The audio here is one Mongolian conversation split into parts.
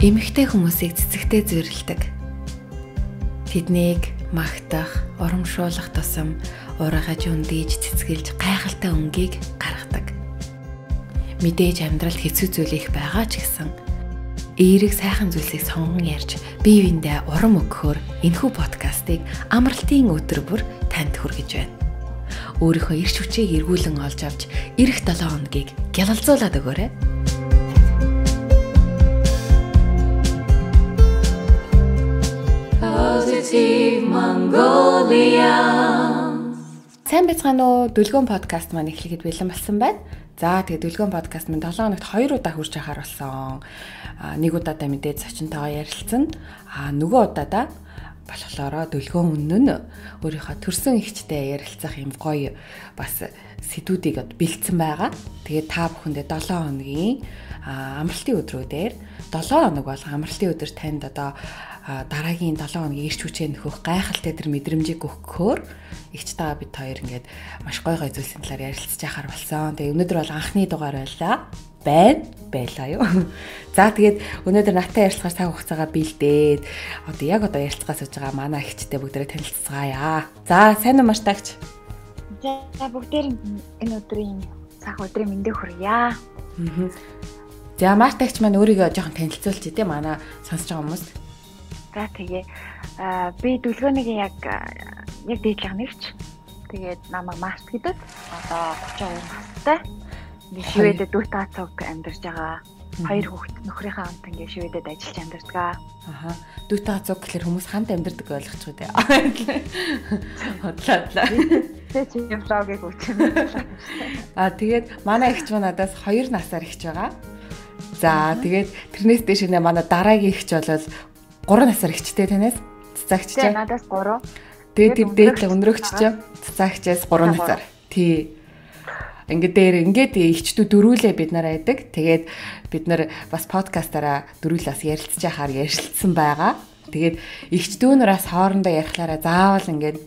эмэгтэй хүмүүсийг цэцэгтэй зүйрлдэг. Тэднийг магтах, урамшуулах тусам урагаж үндийж цэцгэлж гайхалтай өнгийг гаргадаг. Мэдээж амьдралд хэцүү зүйл их байгаа ч гэсэн эерэг сайхан зүйлсийг сонгон ярьж бие биендээ урам өгөхөөр энэхүү подкастыг амралтын өдөр бүр танд хүргэж байна. Өөрийнхөө эрч хүчийг эргүүлэн олж авч эх 7 хоногийг гялалзуулаад өгөөрэй. Positive Mongolia. Сайн байцгаана уу? Дүлгөөн подкаст маань эхлэхэд бэлэн болсон байна. За тэгээ дүлгөөн подкаст минь 7 хоногт 2 удаа хурж яхаар болсон. А нэг удаадаа мэдээд зочинтойгоо ярилцсан. А нөгөө удаадаа болохоор дүлгөөн үнэн өөрийнхөө төрсэн ихчтэй ярилцах юм гоё бас сэдвүүдийг бэлдсэн байгаа. Тэгээд та бүхэндээ 7 хоногийн амралтын өдрүүдээр 7 хоног бол амралтын өдөр танд одоо дараагийн 7 хоногийн ирч хүчээ нөхөх гайхалтай тэр мэдрэмжийг өгөхөөр ихч таа бид хоёр ингээд маш гой гой зүйлсийн талаар ярилцж яхаар болсон. Тэгээ өнөөдөр бол анхны дугаар байлаа. Байна байлаа юу. За тэгээд өнөөдөр натаа ярилцахаар цаг хугацаагаа бэлдээд одоо яг одоо ярилцахаас сууж байгаа манай ихчтэй бүгдээрээ танилцгаая. За сайн уу маш тагч. За бүгдээр энэ өдрийн цаг өдрийн мэндийг хүргье. Аа. За Мартагч маань өөрийгөө жоохон танилцуулж дээ манай сонсож байгаа хүмүүст. За тэгээ би дүлгөөнийг яг яг дээдлэг нэрч тэгээд намайг Март гэдэг одоо 32 настай. Ингээ шивэдэд дүүтаа цуг амьдарч байгаа. Хоёр хүүхэд нөхрийнхээ хамт ингээ шивэдэд ажиллаж амьдардаг. Аха. Дүүтаа цуг гэхэлэр хүмүүс хамт амьдардаг ойлгочих үү дээ. Хотлаадлаа. Тэ чи блогийг үтэн. Аа тэгээд манай ихч маань надаас 2 насаар ихч байгаа. За тэгээд тэрнээс дэш нэ манай дараагийн ихч бол 3 насаар ихчтэй танаас цэцаагч чинь. Надаас 3. Тэгээд тэр дээдлэг өнөрөгч чинь цэцаагчаас 3 насаар. Тий. Ингээд дээр ингээд ихчдүү дөрүүлээ бид нараа яадаг. Тэгээд бид нар бас подкастаараа дөрүүлээс ярилцж яхаар ярилцсан байгаа. Тэгээд ихчдүү нараас хоорондоо ярихлаараа заавал ингээд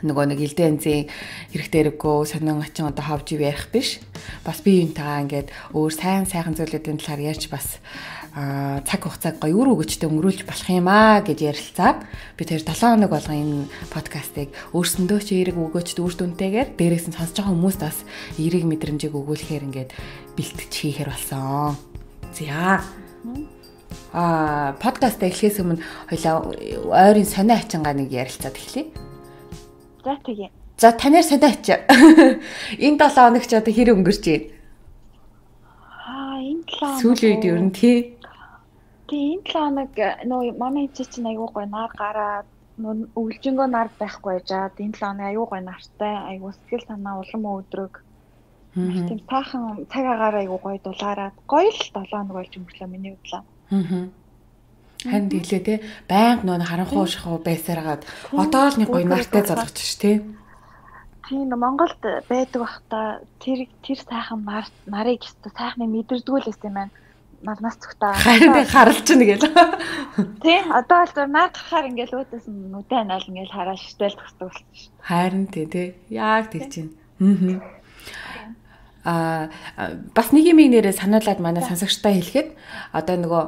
нөгөө нэг илдээ энзийн хэрэгтэй хэрэггүй сонин ачин одоо ховж ярих биш. Бас би юунтайгаа ингээд өөр сайн сайхан зүйлүүдийн талаар ярьж бас цаг хугацааг гоё үр өгөчтэй өнгөрүүлж болох юм аа гэж ярилцаад би тэр 7 хоног болгон энэ подкастыг өөрсөндөө ч эерэг өгөөч үр дүнтэйгээр дээрээс нь сонсож байгаа хүмүүст бас эерэг мэдрэмжийг өгүүлэхээр ингээд бэлтгэж хийхээр болсон. За. А подкаст эхлэхээс өмнө хоёлаа ойрын сонио ачингаа нэг ярилцаад эхлэе. За тэгье. За танаар сонио ач. Энэ 7 хоног ч одоо хэр өнгөрч байна? Аа энэ 7 хоног. Сүүлийн үед ер нь тий Тэгээ энэ 7 хоног нөө манай эцэг чинь аягүй гой нар гараад өвлжөнгөө нар байхгүй жаад энэ 7 хоног аягүй гой нартай аягүй сэтгэл санаа улам өдрөг. Тийм таахан цаг агаар аягүй гой дулаараад гоё л 7 хоног болж өнгөрлөө миний бодлоо. Аа. Харин тэглээ те байнга нөө харанхуу шахуу байсараад одоо л нэг гоё нартай залгаж ш те. Тийм Монголд байдаг бахта тэр тэр сайхан нар нарыг өстө сайхны мэдэрдгүүлээс юм байна нарнаас цогтаа. Харин би харалч нь гээл. Тий, одоо бол зур наад гарахаар ингээл өөдөөс нь нүдэн айл ингээл хараа штэл төгсдөг болсон ш. Харин тий, тий. Яг тэг чинь. Аа а бас нэг юм нэрээ сануулад манай сонсогчтой хэлэхэд одоо нөгөө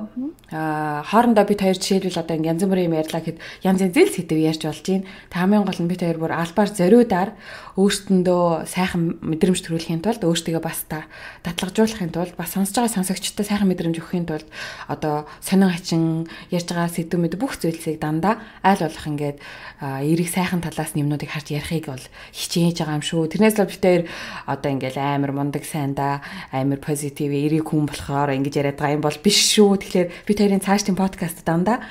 хоорондоо бид хоёр жишээлбэл одоо янз бүрийн юм ярьлаа гэхэд янз янз зэл сэдв ярьж болж байна. Хамгийн гол нь бид хоёр бүр албаар зориудаар өөртөндөө сайхан мэдрэмж төрүүлэхийн тулд өөртөө бас датлагжуулахын тулд бас сонсож байгаа сонсогчтой сайхан мэдрэмж өгөхийн тулд одоо сонин хачин ярьж байгаа сэдв мэд бүх зүйлсийг дандаа айл болох ингээд эрийг сайхан талаас нэмнүүдийг харж ярихыг бол хичээж байгаа юм шүү. Тэрнээс л бид хоёр одоо ингээд амар мундаг сайндаа амар позитив эрийг хүн болохоор ингэж яриад байгаа юм бол биш шүү. Тэгэхээр бид хоёрын цаашдын подкаст дандаа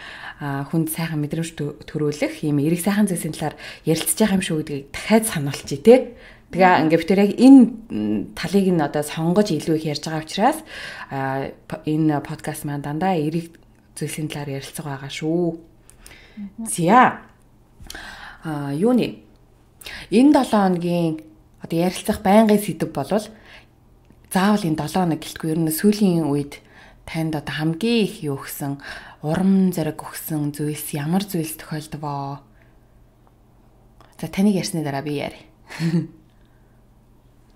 хүнд сайхан мэдрэмж төрүүлэх ийм эрийг сайхан зүйлсийн талаар ярилцж байгаа юм шүү гэдгийг дахиад сануулчих тий. Тэгээ ингээд бид яг энэ талыг нь одоо сонгож илүү их ярьж байгаа учраас энэ подкаст маань дандаа эрийг зүйлсийн талаар ярилцах байгаа шүү. За. А юуны энэ 7 хоногийн одоо ярилцах байнгын сэдв болвол заавал энэ 7 хоног гэлтгүй ер нь сүүлийн үед танд одоо хамгийн их юу өгсөн урам зориг өгсөн зүйлс ямар зүйлс тохиолдвоо? За таныг ярьсны дараа би яарь.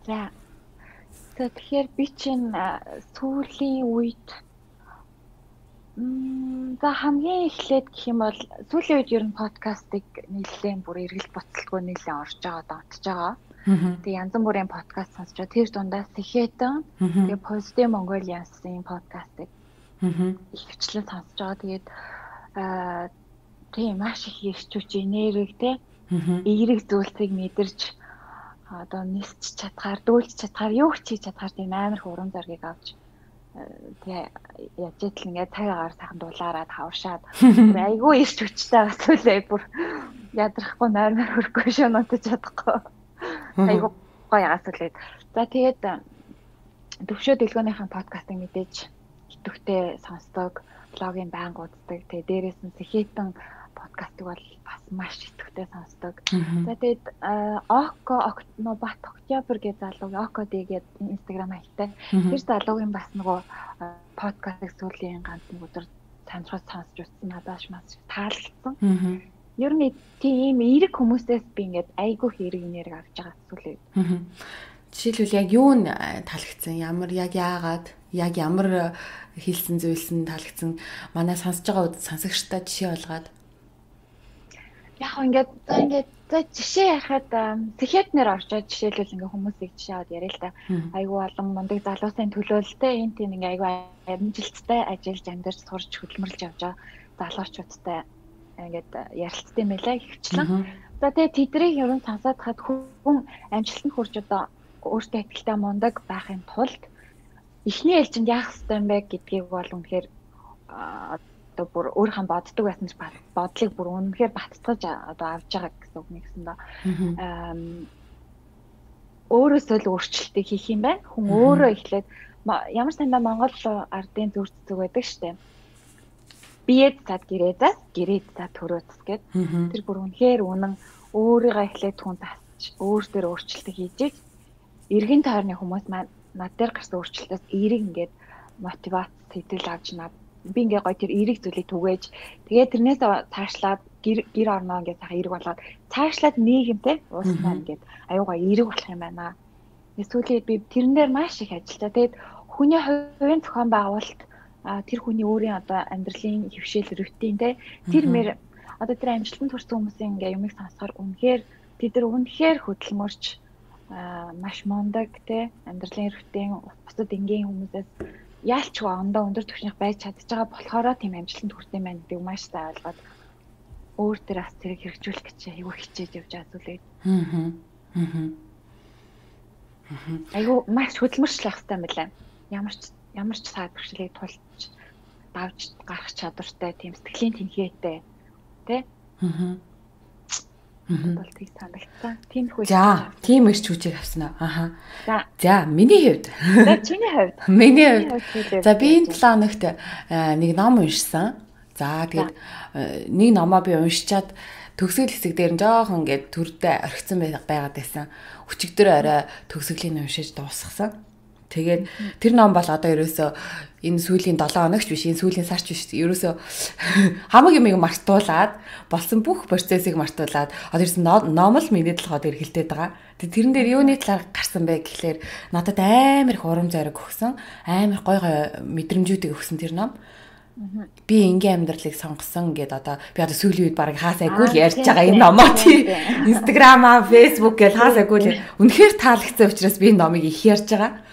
За. Тэгэхээр би чинь сүүлийн үед За хамгийн эхлээд гэх юм бол сүүлийн үед ер нь подкастыг нэлээд бүр эргэлт буцалтгүй нэлээд орж байгаа донтож байгаа. Тэгээ янз бүрийн подкаст байгаа. Тэр дундаас Сэхэтэн тэгээ Positive Mongolians-ийн подкастыг ихвчлэн сонсож байгаа. Тэгээд аа тийм маш их ирчүүч энерги те эерэг зүйлсийг мэдэрч одоо нисч чадхаар дүүлж чадхаар юу ч хийж чадхаар тийм амар их урам зориг авч тэгээ яаж итэл ингээд цаг агаар сайхан дулаараад хавшаад айгүй ирч хүчтэй бас үлээ бүр ядрахгүй нойрмор хөрөхгүй шөнөтөж чадахгүй айгүй гоё үлээд за тэгээд төвшөө дэлгөөнийхэн подкастыг мэдээж итгэвтэй сонсдог блогийн байнга үздэг тэгээ дээрээс нь сэхэтэн подкастыг бол бас маш итгэвтэй сонсдог. За тэгээд Око Окно Бат Октябрь гэж залуу Око Д гэдэг инстаграм хаягтай. Тэр залуугийн бас нөгөө подкастыг сүүлийн ганц нэг өдөр сонирхож сонсч үзсэн надаас маш таалагдсан. Ер нь тийм эерэг хүмүүсээс би ингээд айгүй хэрэг нэрэг авч байгаа зүйлээ. Жишээлбэл яг юу нь таалагдсан? Ямар яг яагаад яг ямар хэлсэн зүйлс нь таалагдсан? Манай сонсож байгаа үед сонсогчтой жишээ болгоод яг ингээд за ингээд за жишээ яхад психиатрнэр орчоод жишээлбэл ингээ хүмүүсийг жишээ аваад яриа л да. Айгу олон мундаг залуусын төлөөлөлтэй энэ тийм ингээ айгу амжилттай ажиллаж амьдарч сурч хөдөлмөрлж явж байгаа залуучуудтай ингээд ярилцсан байлаа ихчлэн. За тэгээ тэднийг ерөн сонсоод хад хүн амжилтанд хүрч одоо өөртөө ихтэй мундаг байхын тулд эхний ээлжинд яах ёстой юм бэ гэдгийг бол үнэхээр одоо бүр өөрийнхөө боддог байсан ч бодлыг бүр үнэхээр баттгаж одоо авж байгаа гэсэн үг нэгсэн доо. Өөрөөсөө л өөрчлөлтийг хийх юм байна. Хүн өөрөө эхлээд ямар сандаа Монгол ардын зүрх зүг байдаг штэ. Биед цад гэрээ зас, гэрээд цад төрөөс гэд. Тэр бүр үнэхээр үнэн өөрийгөө эхлээд хүн засч өөр дээр өөрчлөлтийг хийж иргэн тойрны хүмүүс маань над дээр гарсан өөрчлөлтөөс эерэг ингээд мотивац сэтгэл авч над би ингээ гоё тэр эерэг зүйлийг түгээж тэгээд тэрнээс цаашлаад гэр гэр орноо ингээ сайхан эерэг болоод цаашлаад нийгэмтэй уус маань ингээд аюугаа эерэг болох юм байна. Эсвэл би тэрэн дээр маш их ажиллаа. Тэгээд хүний хувийн зохион байгуулалт тэр хүний өөрийн одоо амьдралын хөвшил рутин те тэр мэр одоо тэр амжилтанд хүрсэн хүмүүсийн ингээ юмыг сонсохоор үнэхээр тэд нар үнэхээр хөдөлмөрч маш мундаг те амьдралын рутин бусад энгийн хүмүүсээс яалч ондоо өндөр түвшинх байж чадж байгаа болохоро тийм амжилтанд хүрсэн байна гэдэг маш сайн ойлгоод өөр дээр бас тэрийг хэрэгжүүлэх гэж айгүй хичээж явж байгаа зүйлээ. Аа. Аа. Айгүй маш хөдөлмөрчлөх хэрэгтэй юм байна. Ямар ч ямар ч саад бэрхшээлийг тулж давж гарах чадвартай тийм сэтгэлийн тэнхээтэй тий. Аа бол тийг санагдсан. Тиймэрхүү. За, тийм эрч хүчийг авсан аа. Аха. За, миний хувьд. За, чиний хувьд. Миний хувьд. За, би энэ 7 өнөخت нэг ном уншсан. За, тэгээд нэг номоо би уншичаад төгсгөл хэсэг дээр нь жоохон ингээд төрдөө орхисон байгаад байсан. Өчигдөр орой төгсгөлийн уншиж дуусгасан. Тэгээд тэр ном бол одоо ерөөсөө энэ сүүлийн 7 хоногч биш энэ сүүлийн сарч биш ерөөсөө хамаг юмыг мартуулаад болсон бүх процессыг мартуулаад одоо ерөөсөн ном л миний толгойд эргэлдээд байгаа. Тэгээд тэрэн дээр юуны талаар гарсан бэ гэхлээр надад амар их урам зориг өгсөн, амар гой гой мэдрэмжүүдийг өгсөн тэр ном. Би ингийн амьдралыг сонгосон гэд одоо би одоо сүүлийн үед баг хаасайгүй л ярьж байгаа энэ номоо тий. Инстаграма, Facebook гэл хаасайгүй л үнэхээр таалагдсан учраас би энэ номыг их ярьж байгаа.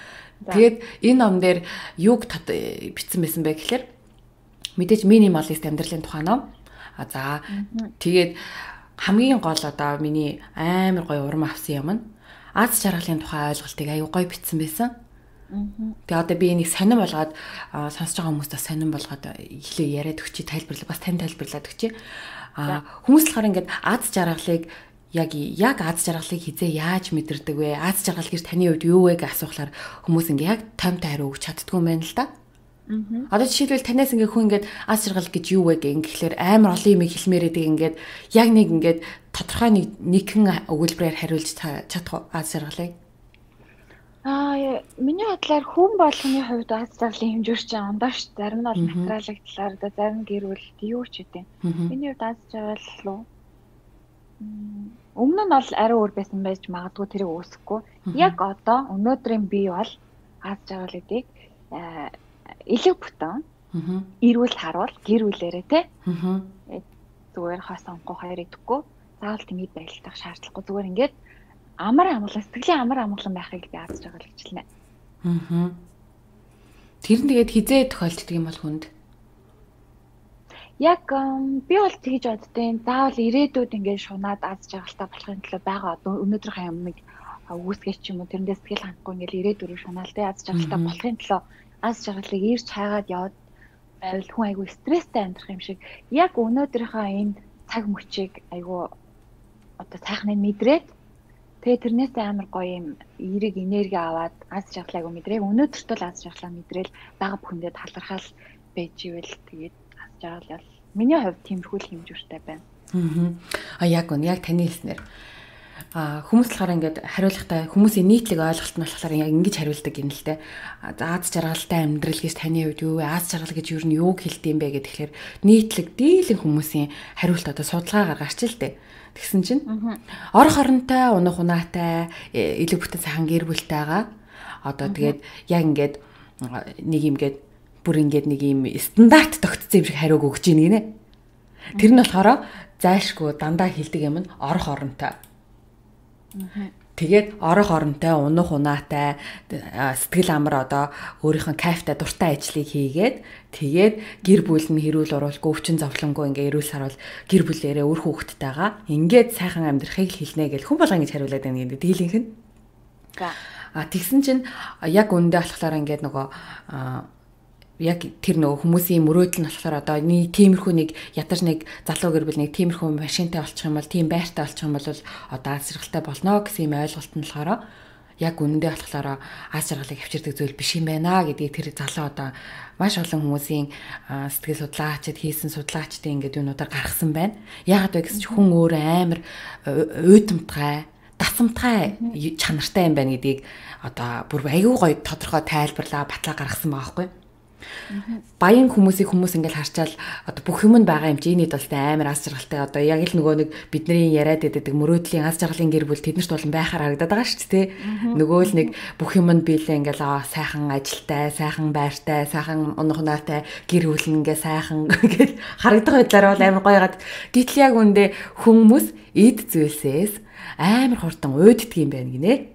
Тэгээд энэ ном дээр юг бичсэн байсан бэ гэхээр мэдээж минималист амьдралын тухай ном. А за тэгээд хамгийн гол одоо миний амар гоё урам авсан юм нь аз жаргалын тухай ойлголтыг аюу гоё бичсэн байсан. Тэгээ одоо би энийг сонирн болгоод сонсож байгаа хүмүүст бас сонирн болгоод эхлээ яриад өгчий тайлбарлаа бас тань тайлбарлаад өгчий. А хүмүүс болохоор ингээд аз жаргалыг яг яг аз жаргалыг хизээ яаж мэдэрдэг вэ? Аз жаргал гэж таны хувьд юу вэ гэж асуухлаар хүмүүс ингээ яг томтой хариу өгч чаддгүй юм байна л да. Аа. Одоо жишээлбэл танаас ингээ хүн ингээд аз жаргал гэж юу вэ гэх ингэхлээр амар олон юм хэлмээрээ dig ингээд яг нэг ингээд тодорхой нэг нэгэн өгүүлбэрээр хариулж чадах аз жаргалыг. Аа, миний бодлоор хүн болгоны хувьд аз жаргалын хэмжүүр чинь ондоо ш. Зарим нь бол материалын талаар, зарим гэр бүл юу ч үгүй. Миний хувьд аз жаргал руу Өмнө нь бол арай өөр байсан байж магадгүй тэрийг үүсэхгүй. Яг одоо өнөөдрийн бие бол аз жаргал гэдгийг элэг бүтэн Аа. Ирүүл харуул гэр бүлэрээ те. Аа. Зүгээр хас онгоо хоёр идэхгүй. Заавал тэмээд байлтах шаардлагагүй. Зүгээр ингээд амар амгалан сэтгэлийн амар амгалан байхыг би аадж байгаа л гэж хэлнэ. Тэр нь тэгээд хизээ тохиолддог юм бол хүнд. Яг би бол тэгж боддیں۔ Заавал ирээдүйд ингээд шунаад аз жаргалтай болохын төлөө байгаа одоо өнөөдрийнхээ юмыг үүсгэж ч юм уу тэрэндээ сэтгэл хангахгүй ингээд ирээдүйрээ шунаал тэ аз жаргалтай болохын төлөө аз жаргалыг ирж хайгаад яваад байвал хүн айгүй стресстэй амьдрах юм шиг. Яг өнөөдрийнхөө энэ цаг мөчийг айгүй одоо сайхныг мэдрээд тэгээ тэрнээс амар гоё юм эерэг энерги аваад аз жаргалыг мэдрээ. Өнөөдөртөө л аз жаргалаа мэдрээл бага бүхэндээ талархал байж ивэл тэгээд аз жаргал бол миний хувьд тиймэрхүү хэмжүүртэй байна. Аа яг үн яг таны хэлснээр а хүмүүс болохоор ингээд хариулахтай хүмүүсийн нийтлэг ойлголт нь болохоор яг ингэж хариулдаг юм л те. Аз жаргалтай амьдрал гэж таны хувьд юу вэ? Аз жаргал гэж юу нь юуг хэлдэм бэ гэхээр нийтлэг дийлэн хүмүүсийн хариулт одоо судалгаа гаргаач л те. Тэгсэн чинь орох оронтой, унах унаатай, илүү бүтэн сайхан гэр бүлтэйгаа одоо тэгээд яг ингээд нэг юм гээд бүр ингээд нэг юм стандарт тогтцсон юм шиг хариуг өгч ийн гинэ. Тэр нь болохоор зайлшгүй дандаа хилдэг юм нь орох оронтой Тэгээд орох оронтой, унах унаатай, сэтгэл амар одоо өөрийнх нь кайфтай дуртай ажлыг хийгээд тэгээд гэр бүл нь хэрүүл оруулахгүй өвчин зовлонгүй ингээ эрүүл сарвал гэр бүлээрээ өөр хүүхэдтэйгаа ингээд сайхан амьдрахыг хэлнэ гэж хүн болгоо ингэж хариулаад байна гэдэг дийлийнх нь. А тэгсэн чинь яг үндэ болохоор ингээд нөгөө яг тэр нөгөө хүмүүсийн мөрөөдөл нь болохоор одоо нэг тиймэрхүү нэг ятар нэг залуу гэр бүл нэг тиймэрхүү машинтай болчих юм бол тийм байртай болчих юм бол одоо аз жаргалтай болно гэсэн юм ойлголт нь болохоор яг үнэндээ болохоор аз жаргалыг авчирдаг зүйл биш юм байна гэдгийг тэр залуу одоо маш олон хүмүүсийн сэтгэл судлаачид хийсэн судлаачдын ингээд юунуудаар гаргасан байна. Яагаад вэ гэсэн чинь хүн өөр амар уйдамтгай дасамтгай чанартай юм байна гэдгийг одоо бүр аягүй гоё тодорхой тайлбарлаа батлаа гаргасан байгаа байхгүй юу? Баян хүмүүсийг хүмүүс ингээл харчаал одоо бүх юм нь байгаа юм чи энэ хэд амар аз жаргалтай одоо яг л нөгөө нэг бидний яриад байдаг мөрөөдлийн аз жаргалын гэр бүл тэднэрт болон байхаар харагдаад байгаа шүү дээ. Нөгөө л нэг бүх юм нь биелээ ингээл аа сайхан ажилтай, сайхан байртай, сайхан унахнаатай гэр бүл ингээ сайхан ингээл харагдах байдлаар бол амар гоёгаад гítл яг үндэ хүмүүс эд зүйлсээс амар хурдан уйддаг юм байна гинэ.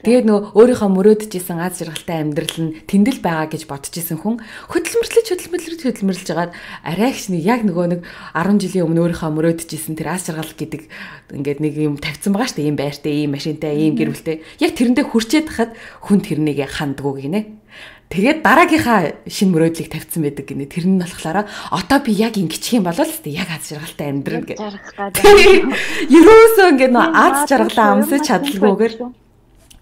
Тэгээд нөгөө өөрийнхөө мөрөөдчихсэн аз жаргалтай амьдрал нь тэндэл байгаа гэж бодчихсэн хүн хөдөлмөрлөж хөдөлмөрлөж хөдөлмөрлөж жагаад арайгч нэг яг нөгөө нэг 10 жилийн өмнө өөрийнхөө мөрөөдчихсэн тэр аз жаргал гэдэг ингээд нэг юм тавьсан байгаа шүү дээ. Ийм байртай, ийм машинтай, ийм гэр бүлтэй. Яг тэрэндээ хүрчээд хахад хүн тэрнийг хандгуу гинэ. Тэгээд дараагийнхаа шин мөрөөдлийг тавьсан байдаг гинэ. Тэр нь болохоор одоо би яг ингэчих юм бол л яг аз жаргалтай амьдрна гэх. Ерөөсөө ингээд нөө аз жаргалаа амсаж чадлаггүйгээр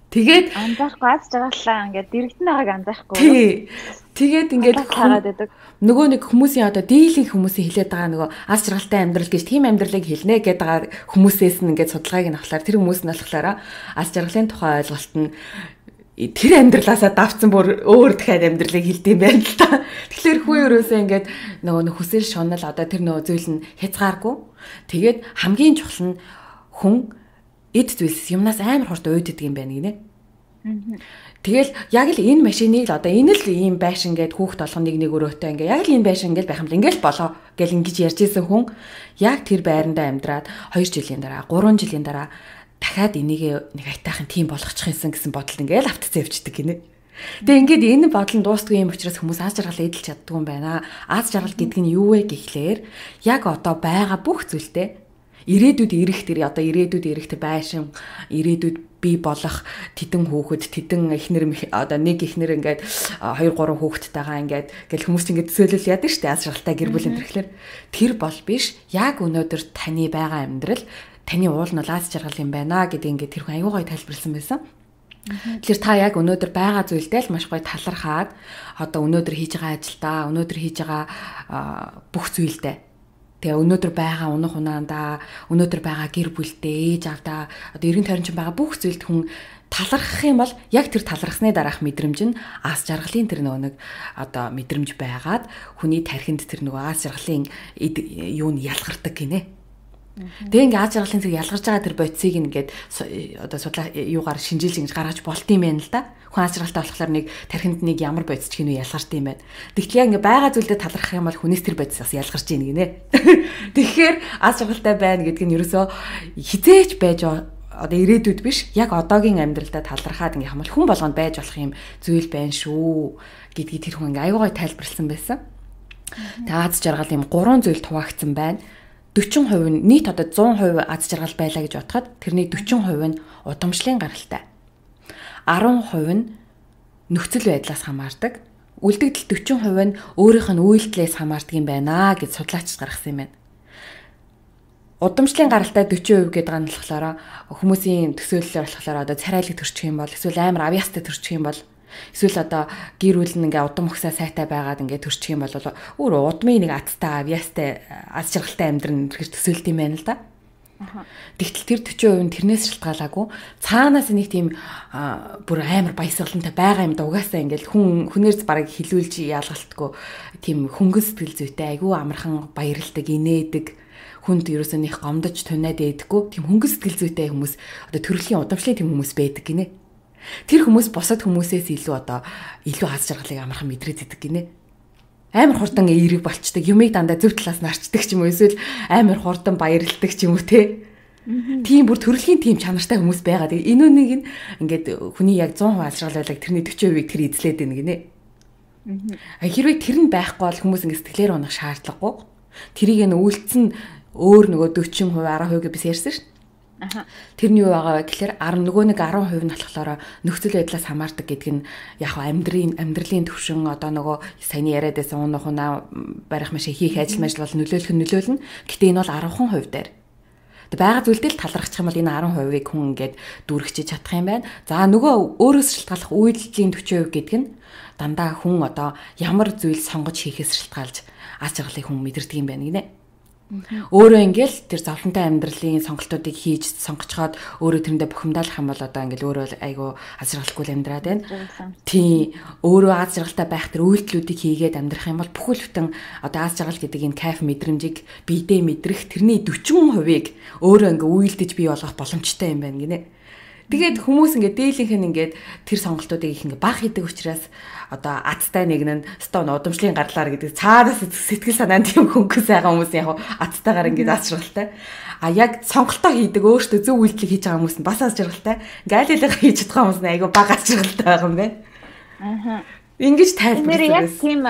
Тэгээд анзаахгүй аз жаргалаа ингээд дэрэгдэн байгааг анзаахгүй. Тий. Тэгээд ингээд хараад байдаг. Нөгөө нэг хүмүүсийн одоо дийлэн хүмүүсийн хэлээд байгаа нөгөө аз жаргалтай амьдрал гэж тийм амьдралыг хэлнэ гэдэг байгаа хүмүүсээс нь ингээд судалгааг нь авахлаар тэр хүмүүс нь болохоор аз жаргалын тухай ойлголт нь тэр амьдралаасаа давцсан бүр өөр дахиад амьдралыг хэлдэм байнал л та. Тэгэхээр хүү ерөөсөө ингээд нөгөө нэг хүсэл шунал одоо тэр нөгөө зүйл нь хязгааргүй. Тэгээд хамгийн чухал нь хүн эд зүйлс юмнаас амар хурд уйддаг юм байна гинэ. Тэгэл яг л энэ машиныг л одоо энэ л ийм байшин гээд хүүхд толгоныг нэг өрөөтэй ингээ яг л энэ байшин ингээл байх юм л ингээл болоо гэл ингэж ярьж исэн хүн яг тэр байрандаа амьдраад 2 жилийн дараа 3 жилийн дараа дахиад энийг нэг айтайхан тийм болгочих юмсан гэсэн бодол ингээл автцсан явчихдаг гинэ. Тэгээ ингээд энэ бодол нь дуустгүй юм учраас хүмүүс аз жаргал эдэлж чаддгүй юм байна. Аз жаргал гэдэг нь юу вэ гэхлээр яг одоо байгаа бүх зүйлтэй ирээдүйд ирэх тэр одоо ирээдүйд ирэх тэр байшин ирээдүйд би болох тедэн хүүхэд тедэн эхнэр одоо нэг эхнэр ингээд 2 3 хүүхэдтэйгаа ингээд гэл хүмүүс ингээд төсөөлөл яадаг штэ аз жаргалтай гэр бүлийн төрхлөр тэр бол биш яг өнөөдөр таны байгаа амьдрал таны уул нь аз жаргал юм байна гэдэг ингээд тэр хүн аюу гой тайлбарлсан байсан. Тэгэхээр та яг өнөөдөр байгаа зүйлдээ л маш гоё талархаад одоо өнөөдөр хийж байгаа ажилдаа өнөөдөр хийж байгаа бүх зүйлдээ Тэгээ өнөөдөр байгаа унах унаандаа өнөөдөр байгаа гэр бүлтэй ээж авдаа одоо эргэн тойрон ч байгаа бүх зүйлд хүн талархах юм бол яг тэр талархсны дараах мэдрэмж нь ас жаргалын тэр нөгөө нэг одоо мэдрэмж байгаад хүний тархинд тэр нөгөө ас жаргалын юу нь ялгардаг гинэ. Тэгээ ингээ аз жаргалын зэрэг ялгарч байгаа тэр бодисыг ингээд одоо судлаа юугаар шинжилж ингэж гаргаж болт юм байна л да. Хүн аз жаргалтай болохоор нэг тархинд нэг ямар бодис ч гинүү ялгарч юм байна. Тэгэхээр ингээ байгаа зүйлдээ талархах юм бол хүнээс тэр бодис бас ялгарч ийн гинэ. Тэгэхээр аз жаргалтай байна гэдг нь ерөөсөө хизээч байж одоо ирээдүйд биш яг одоогийн амьдралдаа талархаад ингээ хамбал хүн болгонд байж болох юм зүйл байна шүү гэдгийг тэр хүн ингээ аюугай тайлбарлсан байсан. Тэгээ аз жаргал юм гурван зүйл хуваагдсан байна 40% нь нийт одоо 100% аз жаргал байлаа гэж бодоход тэрний 40% нь удамшлын гаралтай. 10% нь нөхцөл байдлаас хамаардаг. Үлдэгдэл 40% нь өөрийнх нь үйлдэлээс хамаардаг юм байна гэж судлаач гаргасан юм байна. Удамшлын гаралтай 40% гэдэг болохоор хүмүүсийн төсөөллөөр болохоор одоо царайлаг төрчих юм бол эсвэл амар авьяастай төрчих юм бол Эсвэл одоо гэр бүл нь ингээ удам өгсөө сайтай байгаад ингээ төрчих юм бол өөр удмын нэг аттай авьяастай аз жаргалтай амьдрын гэж төсөөлт юм байна л да. Тэгтэл тэр 40% нь тэрнээс шалтгаалаагүй цаанаас нэг тийм бүр амар баясгалантай байгаа юм да угаасаа ингээл хүн хүнээрс бараг хилүүлж яалгалтгүй тийм хөнгөн сэтгэл зүйтэй айгүй амархан баярлдаг инээдэг хүнд ерөөсөө нэг гомдож туниад ээдэггүй тийм хөнгөн сэтгэл зүйтэй хүмүүс одоо төрөлхийн удамшлын тийм хүмүүс байдаг гинэ. Тэр хүмүүс босод хүмүүсээс илүү одоо илүү аз жаргалыг амархан мэдрээд идэг гинэ. Амар хурдан эерэг болчдаг, юмыг дандаа зөв талаас нь арчдаг ч юм уу эсвэл амар хурдан баярлдаг ч юм уу те. Тийм бүр төрөлхийн тийм чанартай хүмүүс байгаад энэ үнийг нь ингээд хүний яг 100% аз жаргал байлаг тэрний 40%-ийг тэр эзлээд байна гинэ. А хэрвээ тэр нь байхгүй бол хүмүүс ингээд сэтгэлээр унах шаардлагагүй. Тэрийг нь үйлцэн өөр нөгөө 40% 10% гэж би ярьсан шүү дээ Тэрний юу байгаа вэ гэхээр 10 нөгөө нэг 10% нь болохоор нөхцөл байдлаас хамаардаг гэдэг нь яг амьдрын амьдралын төвшин одоо нөгөө саяны яриад байсан уунах унаа барих маш хийх ажил мэл бол нөлөөлөх нь нөлөөлнө. Гэтэ энэ бол 10% дээр. Тэг байгаа зүйлдээ л талархчих юм бол энэ 10%-ыг хүн ингээд дүүргэж чадах юм байна. За нөгөө өөрөөс шалтгаалах үйлдэлийн 40% гэдэг нь дандаа хүн одоо ямар зүйл сонгож хийхээс шалтгаалж аз жаргалыг хүн мэдэрдэг юм байна гинэ. Өөрөө ингээл тэр зовлонтой амьдралын сонголтуудыг хийж сонгочхоод өөрөө тэрэндээ бухимдaalах юм бол одоо ингээл өөрөө айгу аз жаргалгүй амьдраад байна. Тийм. Өөрөө аз жаргалтай байх тэр үйлдэлүүдийг хийгээд амьдрах юм бол бүхэл бүтэн одоо аз жаргал гэдэг энэ кайф мэдрэмжийг биедээ мэдрэх тэрний 40%-ийг өөрөө ингээ үйлдэж бий болгох боломжтой юм байна гинэ. Тэгээд хүмүүс ингээд дээлийнх нь ингээд тэр сонголтуудыг их ингээд баг хийдэг учраас одоо аттай нэг нь стон удамшлын гарлаар гэдэг цаадаас сэтгэл санаанд тийм хөнгөс байгаа хүмүүс яг аттайгаар ингээд ачралтай. А яг сонголтоо хийдэг өөртөө зөв үйлдэл хийж байгаа хүмүүс нь бас ачралтай. Ингээд аль алиг хийж чадах хүмүүс нь айгүй баг ачралтай байгаа юм байна. Аа. Ингиж тайлбарлаж. Яг тийм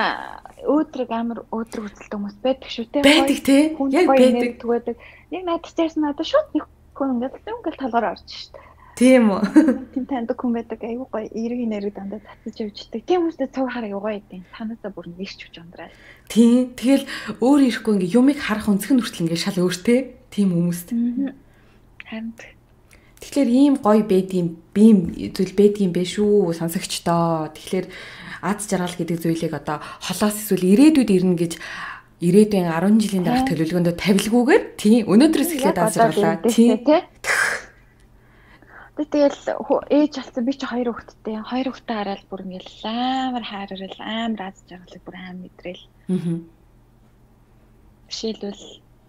өөдрөг амар өөдрөг үзэлтэй хүмүүс байдаг шүү те. Байдаг те. Яг байдаг. Түгээдэг. Яг надад чирсэн надад шууд нэг хүн ингээд ингээл талгаар орж дээ Тийм үү. Тийм таньдаг хүн байдаг айгүй гоё эрэг нэрэг дандаа татчих явждаг. Тийм хүмүүстэй цуг хараа явгаа идэв. Танаасаа бүр нэгч хүч ундраа. Тийм. Тэгэл өөр ирэхгүй ингээ юмыг харах өнцгөн хүртэл ингээ шал өөртэй. Тийм хүмүүст. Харин Тэгэхээр ийм гоё байдгийн бим зүйл байдгийн бэ шүү сонсогчдоо. Тэгэхээр аз жаргал гэдэг зүйлийг одоо холоос эсвэл ирээдүйд ирнэ гэж ирээдүйн 10 жилийн дараах төлөвлөгөөндөө тавилгүйгээр тийм өнөөдрөөс эхлээд аз жаргалаа тийм Тэгэл ээж болсон би чи хоёр хүүхэдтэй. Хоёр хүүхдээ хараад бүр ингээл амар хайрал амар аз жаргалыг бүр аим мэдрээл. Аа. Жишээлбэл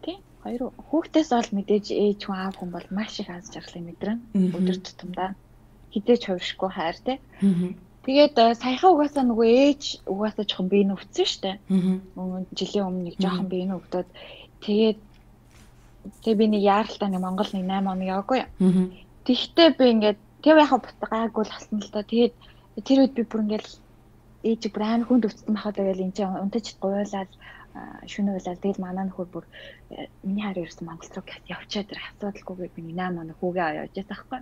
тий хоёр хүүхдээс ол мэдээж ээж хүн аав хүн бол маш их аз жаргалыг мэдрэн өдөр тутамдаа хідээж хувиршгүй хайр тий. Аа. Тэгээд э, саяхан угаасаа нөгөө ээж угаасаа жоохон биеийн өвцөн штэ. Аа. Жилийн өмнө нэг жоохон биеийн өвдөд тэгээд тэг би нэг яаралтай нэг Монгол нэг 8 хоног яваагүй. Аа Тэгтээ би ингээд тэг яхаа бут гайгүй л хасан л да. Тэгээд тэр үед би бүр ингээд ээж бүр амар хүнд өвцсөн байхад тэгэл энэ чинь унтаж гуйлаад шүнэ уйлаад тэгэл манаа нөхөр бүр э, миний хараа ерөөсөн Монгол руу гэт явчаад тэр асуудалгүйгээр би 8 хоног хүүгээ аваад явж байгаа байхгүй.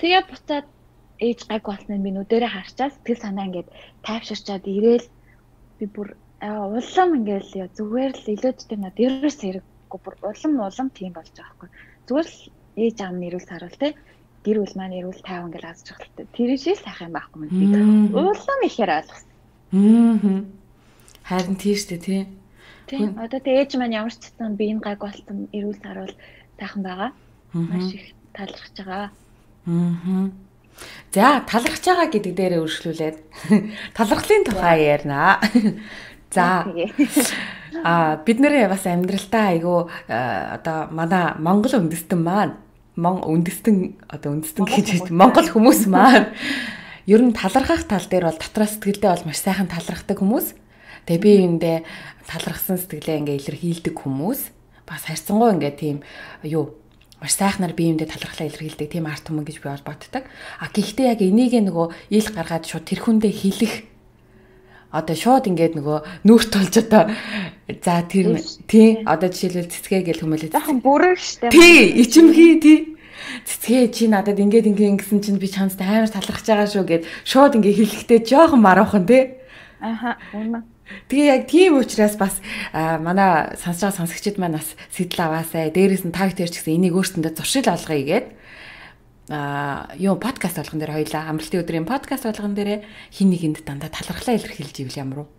Тэгээд буцаад ээж гайг болсныг би нүдэрээ харчаад тэгэл санаа ингээд тайвширчаад ирээл би бүр улам ингээд зүгээр л илүүдтэй надад ерөөс хэрэггүй бүр улам улам тийм болж байгаа байхгүй. Зүгээр л ээж аав нь ирүүл саруул те гэр бүл маань ирүүл тайван гэж аз чухалтай. Тэр шиг сайхан байхгүй юм би. Уулам ихээр ойлгосон. Аа. Харин тийм шүү дээ тий. Тийм. Одоо тэг ээж маань ямар ч цэцэн би энэ гайг болтон ирүүл саруул сайхан байгаа. Маш их талархаж байгаа. Аа. За талархаж байгаа гэдэг дээрээ өршлүүлээд талархлын тухай ярина. За. А бид нэрээ бас амьдралтаа айгу одоо манай Монгол үндэстэн маань мон үндэстэн одоо үндэстэн гэж Монгол хүмүүс маань ер нь талархах тал дээр бол дотроос сэтгэлдээ бол маш сайхан талархдаг хүмүүс. Тэгээ би юундээ талархсан сэтгэлээ ингээ илэрхийлдэг хүмүүс. Бас харьцангуй ингээ тийм юу маш сайхнаар биеиндээ талархлаа илэрхийлдэг тийм арт хүмүүс гэж би бол боддог. А гэхдээ яг энийг нөгөө ил гаргаад шууд тэр хүндээ хэлэх одоо шууд ингээд нөгөө нүүрт толж одоо за тэр тий одоо жишээлбэл цэцгээ гэл хүмүүлээ захан бүрэг штэ тий ичимхий тий. Цэцгээ чи надад ингээд ингээд ингэсэн чинь би чамд амар талархаж байгаа шүү гэд шууд ингээд хэлэхдээ жоохон маруухан тий. Аха үнэ Тэгээ яг тийм учраас бас манай байгаа сонсогчид маань бас сэтэл аваасай. Дээрээс нь таг тэр ч гэсэн энийг өөртөндөө зуршил олгоё гэгээд а юу подкаст болгон дээр хоёлаа амралтын өдрийн подкаст болгон дээр хин нэгэнд дандаа талархлаа илэрхийлж ивэл ямар вэ?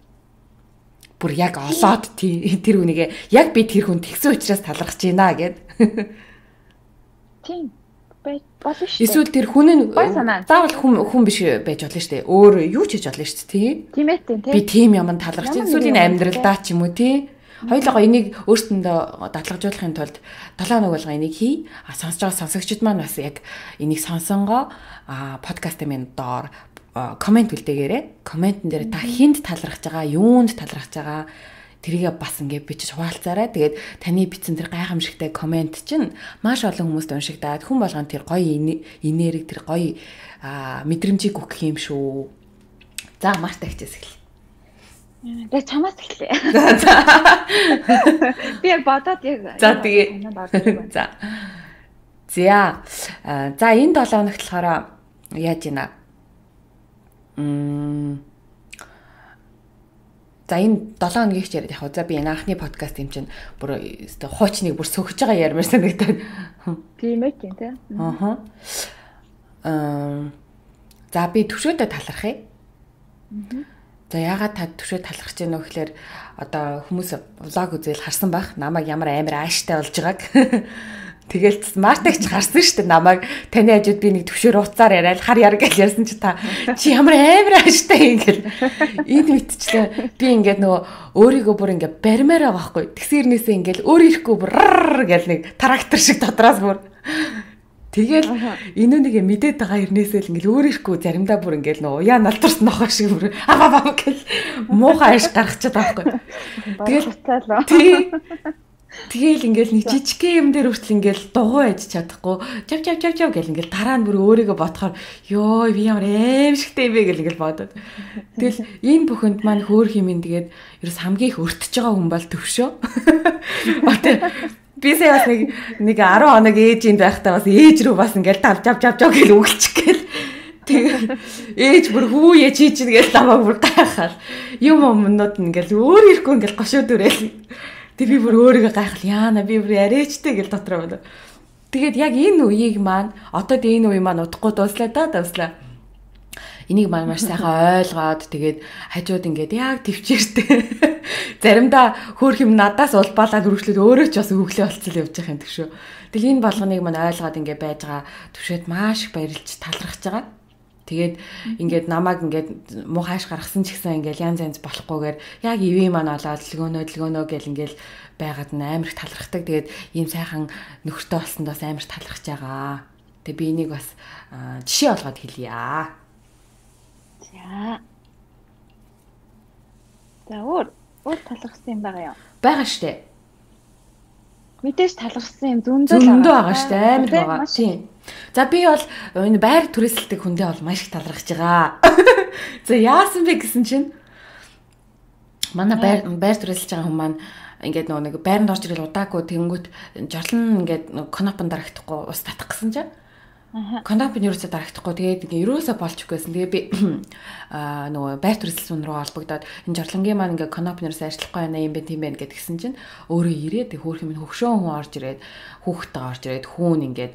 Бүр яг олоод тэр хүнийгээ яг би тэр хүн тэгсэн учраас талархаж байна гэд. Тийм болно шүү. Эсвэл тэр хүн нь заавал хүн хүн биш байж болно шүү дээ. Өөр юу ч хийж болно шүү дээ. Тийм ээ тийм. Би тийм юм талархаж эсвэл энэ амьдралдаа ч юм уу тий. Хоёулаа энийг өөртөндөө датлагжуулахын тулд 7 хоног болго энийг хий. А сонсож байгаа сонсогчид маань бас яг энийг сонсонгоо а подкаст минь доор комент үлдээгээрэй. Комментэн дээр та хинд талархаж байгаа, юунд талархаж байгаа тэрийгээ бас ингээд бичиж хуваалцаарай. Тэгээд таны бичсэн тэр гайхамшигтай комент чинь маш олон хүмүүст уншигдаад хүн болгон тэр гоё энерги тэр гоё мэдрэмжийг өгөх юм шүү. За Марта хичээс эхэллээ. Тэгээ чамаас эхлэе. Би яг бодоод яг За тэгээ. За. За. За энэ 7 хоногт болохоор яаж ийна? Мм За энэ 7 хоногийн хичээрэд яг за би энэ анхны подкаст юм чинь бүр өстой хуучныг бүр сөхөж байгаа ярмаар санагдаад. Тийм ээ тийм тий. Аха. Аа. За би төвшөөдөө талархъя. Аа За яагаад та төвшөө талархаж байна вэ гэхээр одоо хүмүүс влог үзэл харсан байх. Намайг ямар амар ааштай болж байгааг. Тэгэл смартагч харсан шүү дээ. Намайг таны хажууд би нэг төвшөр уцаар яриад хар яр гэж ярьсан чи та. Чи ямар амар ааштай ингээл энэ мэдчлээ. Би ингээд нөгөө өөрийгөө бүр ингээд баримаар байгаа байхгүй. Тэгсэрнээсээ ингээд өөр ирэхгүй бүр гэл нэг трактор шиг тодроос бүр Тэгэл энэ нэгэ мэдээд байгаа хэрнээсээ л ингээл өөр ирэхгүй заримдаа бүр ингээл нөө уяа налдарс нохоо шиг бүр аваа аваа гэл муухай аш гаргачихад байхгүй. Тэгэл Тэгэл ингээл нэг жижигхэн юм дээр хүртэл ингээл дугуй аж чадахгүй чав чав чав чав гэл ингээл дараа нь бүр өөрийгөө бодохоор ёо би ямар аимшигтэй юм бэ гэл ингээл бодоод. Тэгэл энэ бүхэнд маань хөөх юм ин тэгээд ерөөс хамгийн их өртөж байгаа хүн бол төвшөө. Одоо Би сая бас нэг нэг 10 хоног ээжинд байхдаа бас ээж рүү бас ингээл тавж авч авч гэл өгөлчих гээл. Тэгээ ээж бүр хүүе чи чинь гэж намайг бүр гайхал. Юм өмнөд ингээл өөр ирэхгүй ингээл гошоо дүрээл. Тэг би бүр өөрийгөө гайхал. Яана би бүр яриачтэй гэл дотроо болоо. Тэгээд яг энэ үеийг маань одоо энэ үе маань удахгүй дууслаа да дууслаа энийг маань маш сайхан ойлгоод тэгээд хажууд ингээд яг төвчээртэй заримдаа хөөх юм надаас улбаалаад үргэлжлээд өөрөө ч бас өглөө болцол явж байгаа юм тэг шүү. Тэгэл энэ болгоныг маань ойлгоод ингээд байж байгаа төвшөөд маш их баярлж талархаж байгаа. Тэгээд ингээд намайг ингээд муу хааш гаргасан ч гэсэн ингээд янз янз болохгүйгээр яг ивэ маань олоод лгөнөө лгөнөө гэл ингээд байгаад амар их талархдаг. Тэгээд ийм сайхан нөхөртэй болсондоос амар талархаж байгаа. Тэгээ би энийг бас жишээ олгоод хэлье. За. За өөр өөр талархсан юм байгаа юу? Бага штэ. Мэдээж талархсан юм зөндөө зөндөө байгаа штэ амар байгаа. Тийм. За би бол энэ байр түрээсэлдэг хүндээ бол маш их талархаж байгаа. За яасан бэ гэсэн чинь манай байр байр түрээсэлж байгаа хүн маань ингээд нөгөө нэг байранд орж ирэл удаагүй тэнгүүт жорлон ингээд конопон дарагдахгүй ус татах гэсэн чинь Кондомп нь ерөөсөө дарагдахгүй. Тэгээд ингээ ерөөсөө болчихгүйсэн. Тэгээ би аа нөгөө байр төрөлсөн рүү холбогдоод энэ жорлонгийн маань ингээ кондомп нь ерөөсөө ажиллахгүй байна юм бэ тийм байх гэд гисэн чинь өөрөө ирээд хөөх юм хөгшөөн хүн орж ирээд хүүхдтэй орж ирээд хүүн ингээд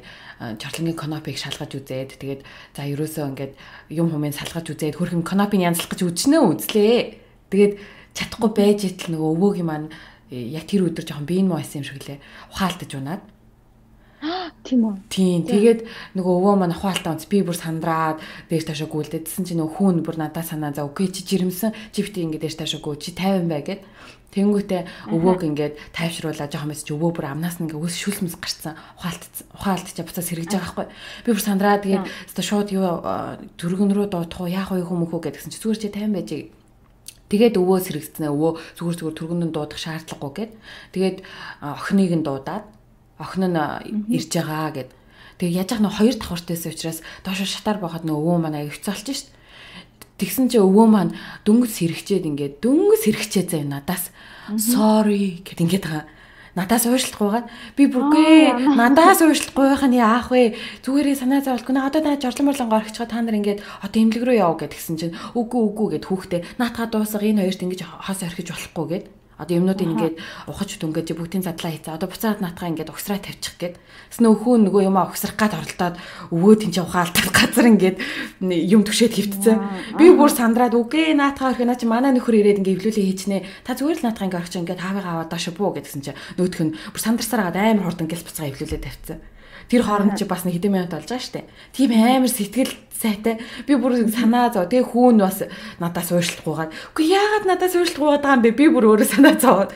жорлонгийн конопыг шалгаж үзээд тэгээд за ерөөсөө ингээд юм хүмүүс салгаж үзээд хөөх юм конопыг янзлах гэж үзнэ үзлээ. Тэгээд чадахгүй байж итэл нөгөө өвөөгийн маань яг тэр өдөр жоохон биеийн муу байсан юм шиг лээ. Ухаалтаж унаад Тийм үү. Тийм. Тэгээд нөгөө өвөө маань ухаалтаа онц би бүр сандраад дээш таашаа гүйлдэдсэн чи нөгөө хүүн бүр надад санаа за үгүй чи жирэмсэн чи бити ингэ дээш таашаа гү чи 50 бай гэд. Тэнгүүтээ өвөөг ингээд тайвшруулаа жоохон мэс чи өвөө бүр амнаас нь ингээд үс шүлмэс гарцсан. Ухаалт ухаалтчаа буцаас хэрэгж байгаа байхгүй. Би бүр сандраа тэгээд өстой шууд юу дөргөн рүү доодох уу яах вэ хүмүүхүү гэдгсэн чи зүгээр чи 50 байж Тэгээд өвөө сэрэгцнээ өвөө зүгээр зүгээр түргэнэн дуудах шаардлагагүй гэд. Тэгээд охиныг нь дуудаад охин нь ирж байгаа гэд. Тэгээ яаж яах нь хоёр давхартайсэн учраас доошо шатаар бохоод нөө өвөө маань хэцүүлж шít. Тэгсэн чи өвөө маань дөнгөс сэрэгчээд ингээд дөнгөс сэрэгчээ заа надаас. Sorry гэд ингээд байгаа. Надаас уушлахгүйгаад би бүргээ надаас уушлахгүй байх нь яах вэ? Зүгээрээ санаа зовлохгүй наа одоо та жорлон морлон горчихоо та нар ингээд одоо имлэг рүү яв гэдгсэн чинь. Үгүй үгүй гэд хүүхдээ. Наатаа дуусах энэ хоёрт ингэж хос орхиж болохгүй гэд Одоо юмнуудыг ингээд ухаж дүнгээд бүгдийн задлаа хийцээ. Одоо буцаад наатгаа ингээд угсраа тавьчих гээд. Тэс нөхөө нөгөө юмаа угсрах гад оролдоод өвөө тэнцээ ухаалтал газар ингээд юм тгшээд хөвтцэн. Би бүр сандраад үгүй наатгаа орхино чи манай нөхөр ирээд ингээд эвлүүлээ хийчнэ. Та зүгээр л наатгаа ингээд орчих ингээд хаавыг аваад доош буу гэдгсэн чи нөтх нь бүр сандарсараад амар хурдан гэл буцаа эвлүүлээ тавьцсан тэр хооронд чи бас нэг хэдэн минут болж байгаа штэ. Тийм амар сэтгэл сайтай. Би бүр санаа зов. Тэгээ хүүн бас надаас ууршлахгүйгаад. Үгүй яагаад надаас ууршлахгүйгаад байгаа юм бэ? Би бүр өөрөө санаа зовоод.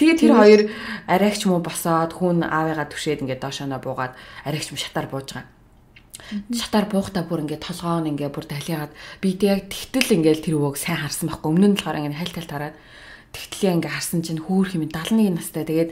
Тэгээ тэр хоёр арайгч муу босоод хүүн аавыгаа түшээд ингээд доошооноо буугаад арайгч муу шатаар бууж байгаа. Шатаар буухтаа бүр ингээд толгоон ингээд бүр талиагаад би тэг яг тэгтэл ингээд тэр өвөөг сайн харсан байхгүй. Өмнө нь болохоор ингээд хайлт хайлт хараад тэгтлээ ингээд харсан чинь хөөх юм 71 настай. Тэгээд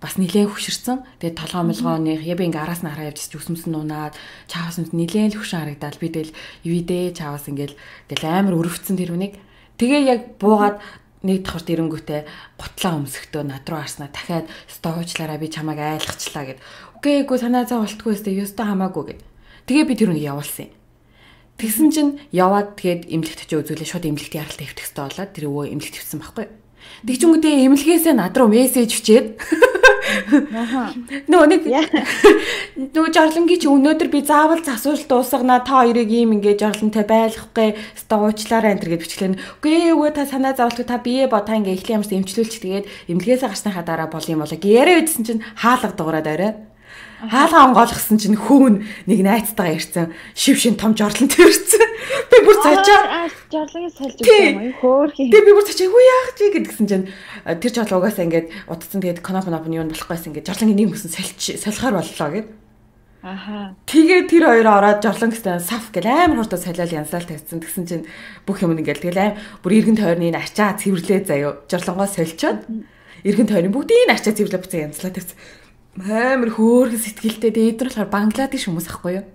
бас нилээн хөшөрсөн. Тэгээд толгоо молгооны яби ингээ араас нь хараа явж үсмэс нь унаад чаавас нь нилээн л хөшөн харагдаад би тэгэл ивидээ чаавас ингээл тэгэл амар өрөвцсөн тэр хүнийг. Тэгээ яг буугаад нэг давхарт ирэнгүүтээ гутлаа өмсөхдөө над руу харснаа дахиад стоожлаараа би чамайг айлгачлаа гэд. Үгүй эгүй санаа зов болтгүй өстэй ёстой хамаагүй гэд. Тэгээ би тэр үнийг явуулсан юм. Тэгсэн чинь яваад тэгээд эмнэлэгт очиж үзүүлээ шууд эмнэлэгт яралтай хэвтэхтэй болоод тэр өвөө эмнэлэгт хэвсэн байхгүй. Тэгчүнгүүдээ эмнэлгээсээ над руу мессеж өчээд Нөө нэг нөө жорлонгийн чи өнөөдөр би заавал засуулт дуусгана та хоёрыг ийм ингээ жорлонтой байлгахгүй ста уучлаарай энэ гэж бичлэн. Үгүй өвөө та санаа зовлтгүй та бие бота ингээ эхлэн ямарс эмчлүүлчих тэгээд эмнэлгээсээ гарсныхаа дараа бол юм болоо. Яриа үдсэн чинь хаалга дуурайд орой. Хаалгаа онгойлгосон чинь хүүн нэг найцтайгаа ирсэн. Шив шин том жорлон төрсөн. Би бүр цаачаа жорлоныг сольж өгсөн юм? Хөөх юм. Тэгээ би бүр цаачаа хүү яах чи гэдгсэн чинь тэр жорлон угаасаа ингээд утцсан тэгээд коноп коноп нь юу болохгүйсэн ингээд жорлонгийн нэг мөсөн сольж солихоор боллоо гэд. Аха. Тэгээ тэр хоёроо ороод жорлон гэстэн сав гэл амар хурдан солиол янсаал тавьсан. Тэгсэн чинь бүх юм ингээл тэгэл аим бүр иргэн тойрны арчаа цэвэрлээ заяо. Жорлонгоо сольчоод иргэн тойрны бүгдийг арчаа цэвэрлээ буцаа янслаа тавьсан амар хөөргөн сэтгэлтэй дээд нь болохоор Бангладеш хүмүүс ахгүй юу?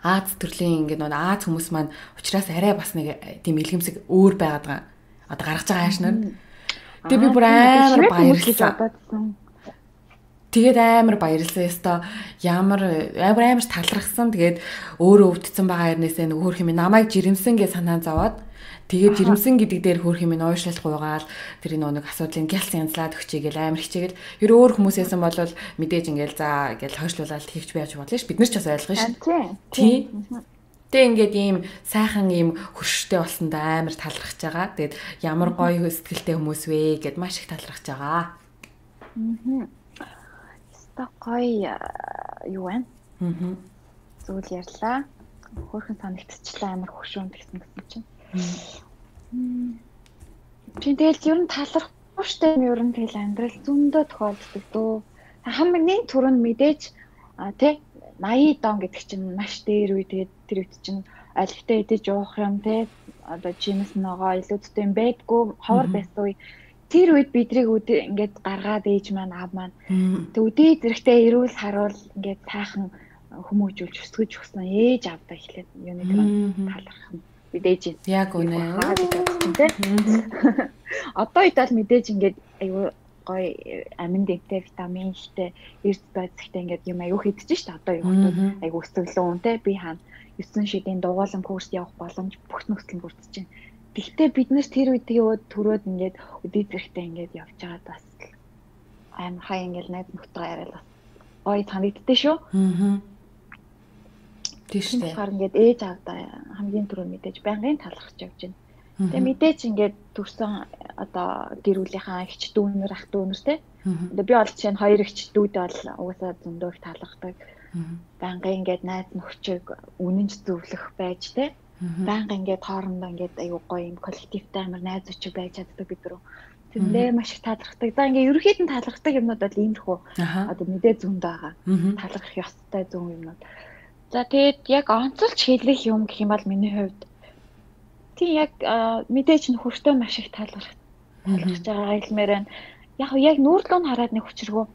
Аз төрлийн ингээд нөө Аз хүмүүс маань учраас арай бас нэг э, тийм илгэмсэг өөр байгаад байгаа. Одоо гаргаж байгаа аашнаар. Тэгээ би бүр амар баярлсан. Тэгээд амар баярлсан ёстой. Ямар амар амар талархсан. Тэгээд өөрөө өвдсөн байгаа хэрнээсээ нөгөө хөрх юм намайг жирэмсэн гэж санаа зовоод Тэгээд жирэмсэн гэдэг дээр хөөх юм ин уушлал гуйгаал тэр нэг асуудлын гялс янзлаад өгчээ гэл амар хичээгээд ер өөр хүмүүсээсэн бол мэдээж ингээл за гэл хойшлуулаад хийвч байж болно ш бид нар ч бас ойлгоно ш. Тий. Тэ ингээд ийм сайхан ийм хөрштэй болсон да амар талархаж байгаа. Тэгээд ямар гоё сэтгэлтэй хүмүүс вэ гэд маш их талархаж байгаа. Аа. Ста гоё юу вэ? Аа. Зүйл ярьлаа. Хөөрхөн санагдчихлаа амар хөшөөн гэсэн гэсэн чинь. Чи тэгэл ер нь талархахгүй штэ ер нь тэгэл амьдрал зөндөө тохиолддог дөө. Хамгийн түрүүнд мэдээж тий 80 дон гэдэг чинь маш дээр үе тэгээд тэр үед чинь алигтай идэж уух юм тий одоо жимс ногоо илүүдтэй юм байдгүй ховор байсан үе. Тэр үед бидрийг ингээд гаргаад ээж маань аав маань тэг үдээ зэрэгтэй эрүүл харуул ингээд таахан хүмүүжүүлж өсгөж өгсөн ээж аавдаа эхлээд юу нэг талархах юм мэдээж яг үнэ. одоо идэл мэдээж ингээд аюу гой амин дэмтэй витамин ихтэй эрт байцтай ингээд юм аюу хийдэж шít одоо юу хүмүүс аюу өсөглөө үнтэй би хаана 9 шидийн дугуулам курс явах боломж бүх нөхцөл бүрдэж байна. Гэхдээ бид нар тэр үед төрөөд ингээд өдөө зэрэгтэй ингээд явж байгаад бас аим хай ингээд найз нөхдөд яриад бас ой танигддээ шүү. Аа Тийм шүү дээ. Тэгэхээр ингээд ээж аавдаа хамгийн түрүү мэдээж байнгын талархаж явж байна. Тэгээ мэдээж ингээд төрсэн одоо гэр бүлийнхаа эгч дүүнэр ах дүүнэр те Тэгээ би бол чинь хоёр ихч дүүд бол угаасаа зөндөө их таалагддаг. Банга ингээд найз нөхчөг үнэнч зөвлөх байж тэ. Банга ингээд хоорондоо ингээд аюу гоё юм коллективтэй амар найз өчөг байж чаддаг бид рүү. Тэндээ маш их таалагддаг. За ингээ ерөөхдөө нь таалагддаг юмнууд бол иймэрхүү одоо мэдээ зүүнд байгаа. Таалагдах ёстой зүүн юмнууд. За тэгээд яг онцолж хэлэх юм гэх юм бол миний хувьд тийм яг мэдээж нь хөртөө маш их таалагдах таалагдж байгаа хэлмээр байна. Яг яг нүүрлөө нь хараад нэг хүчргөө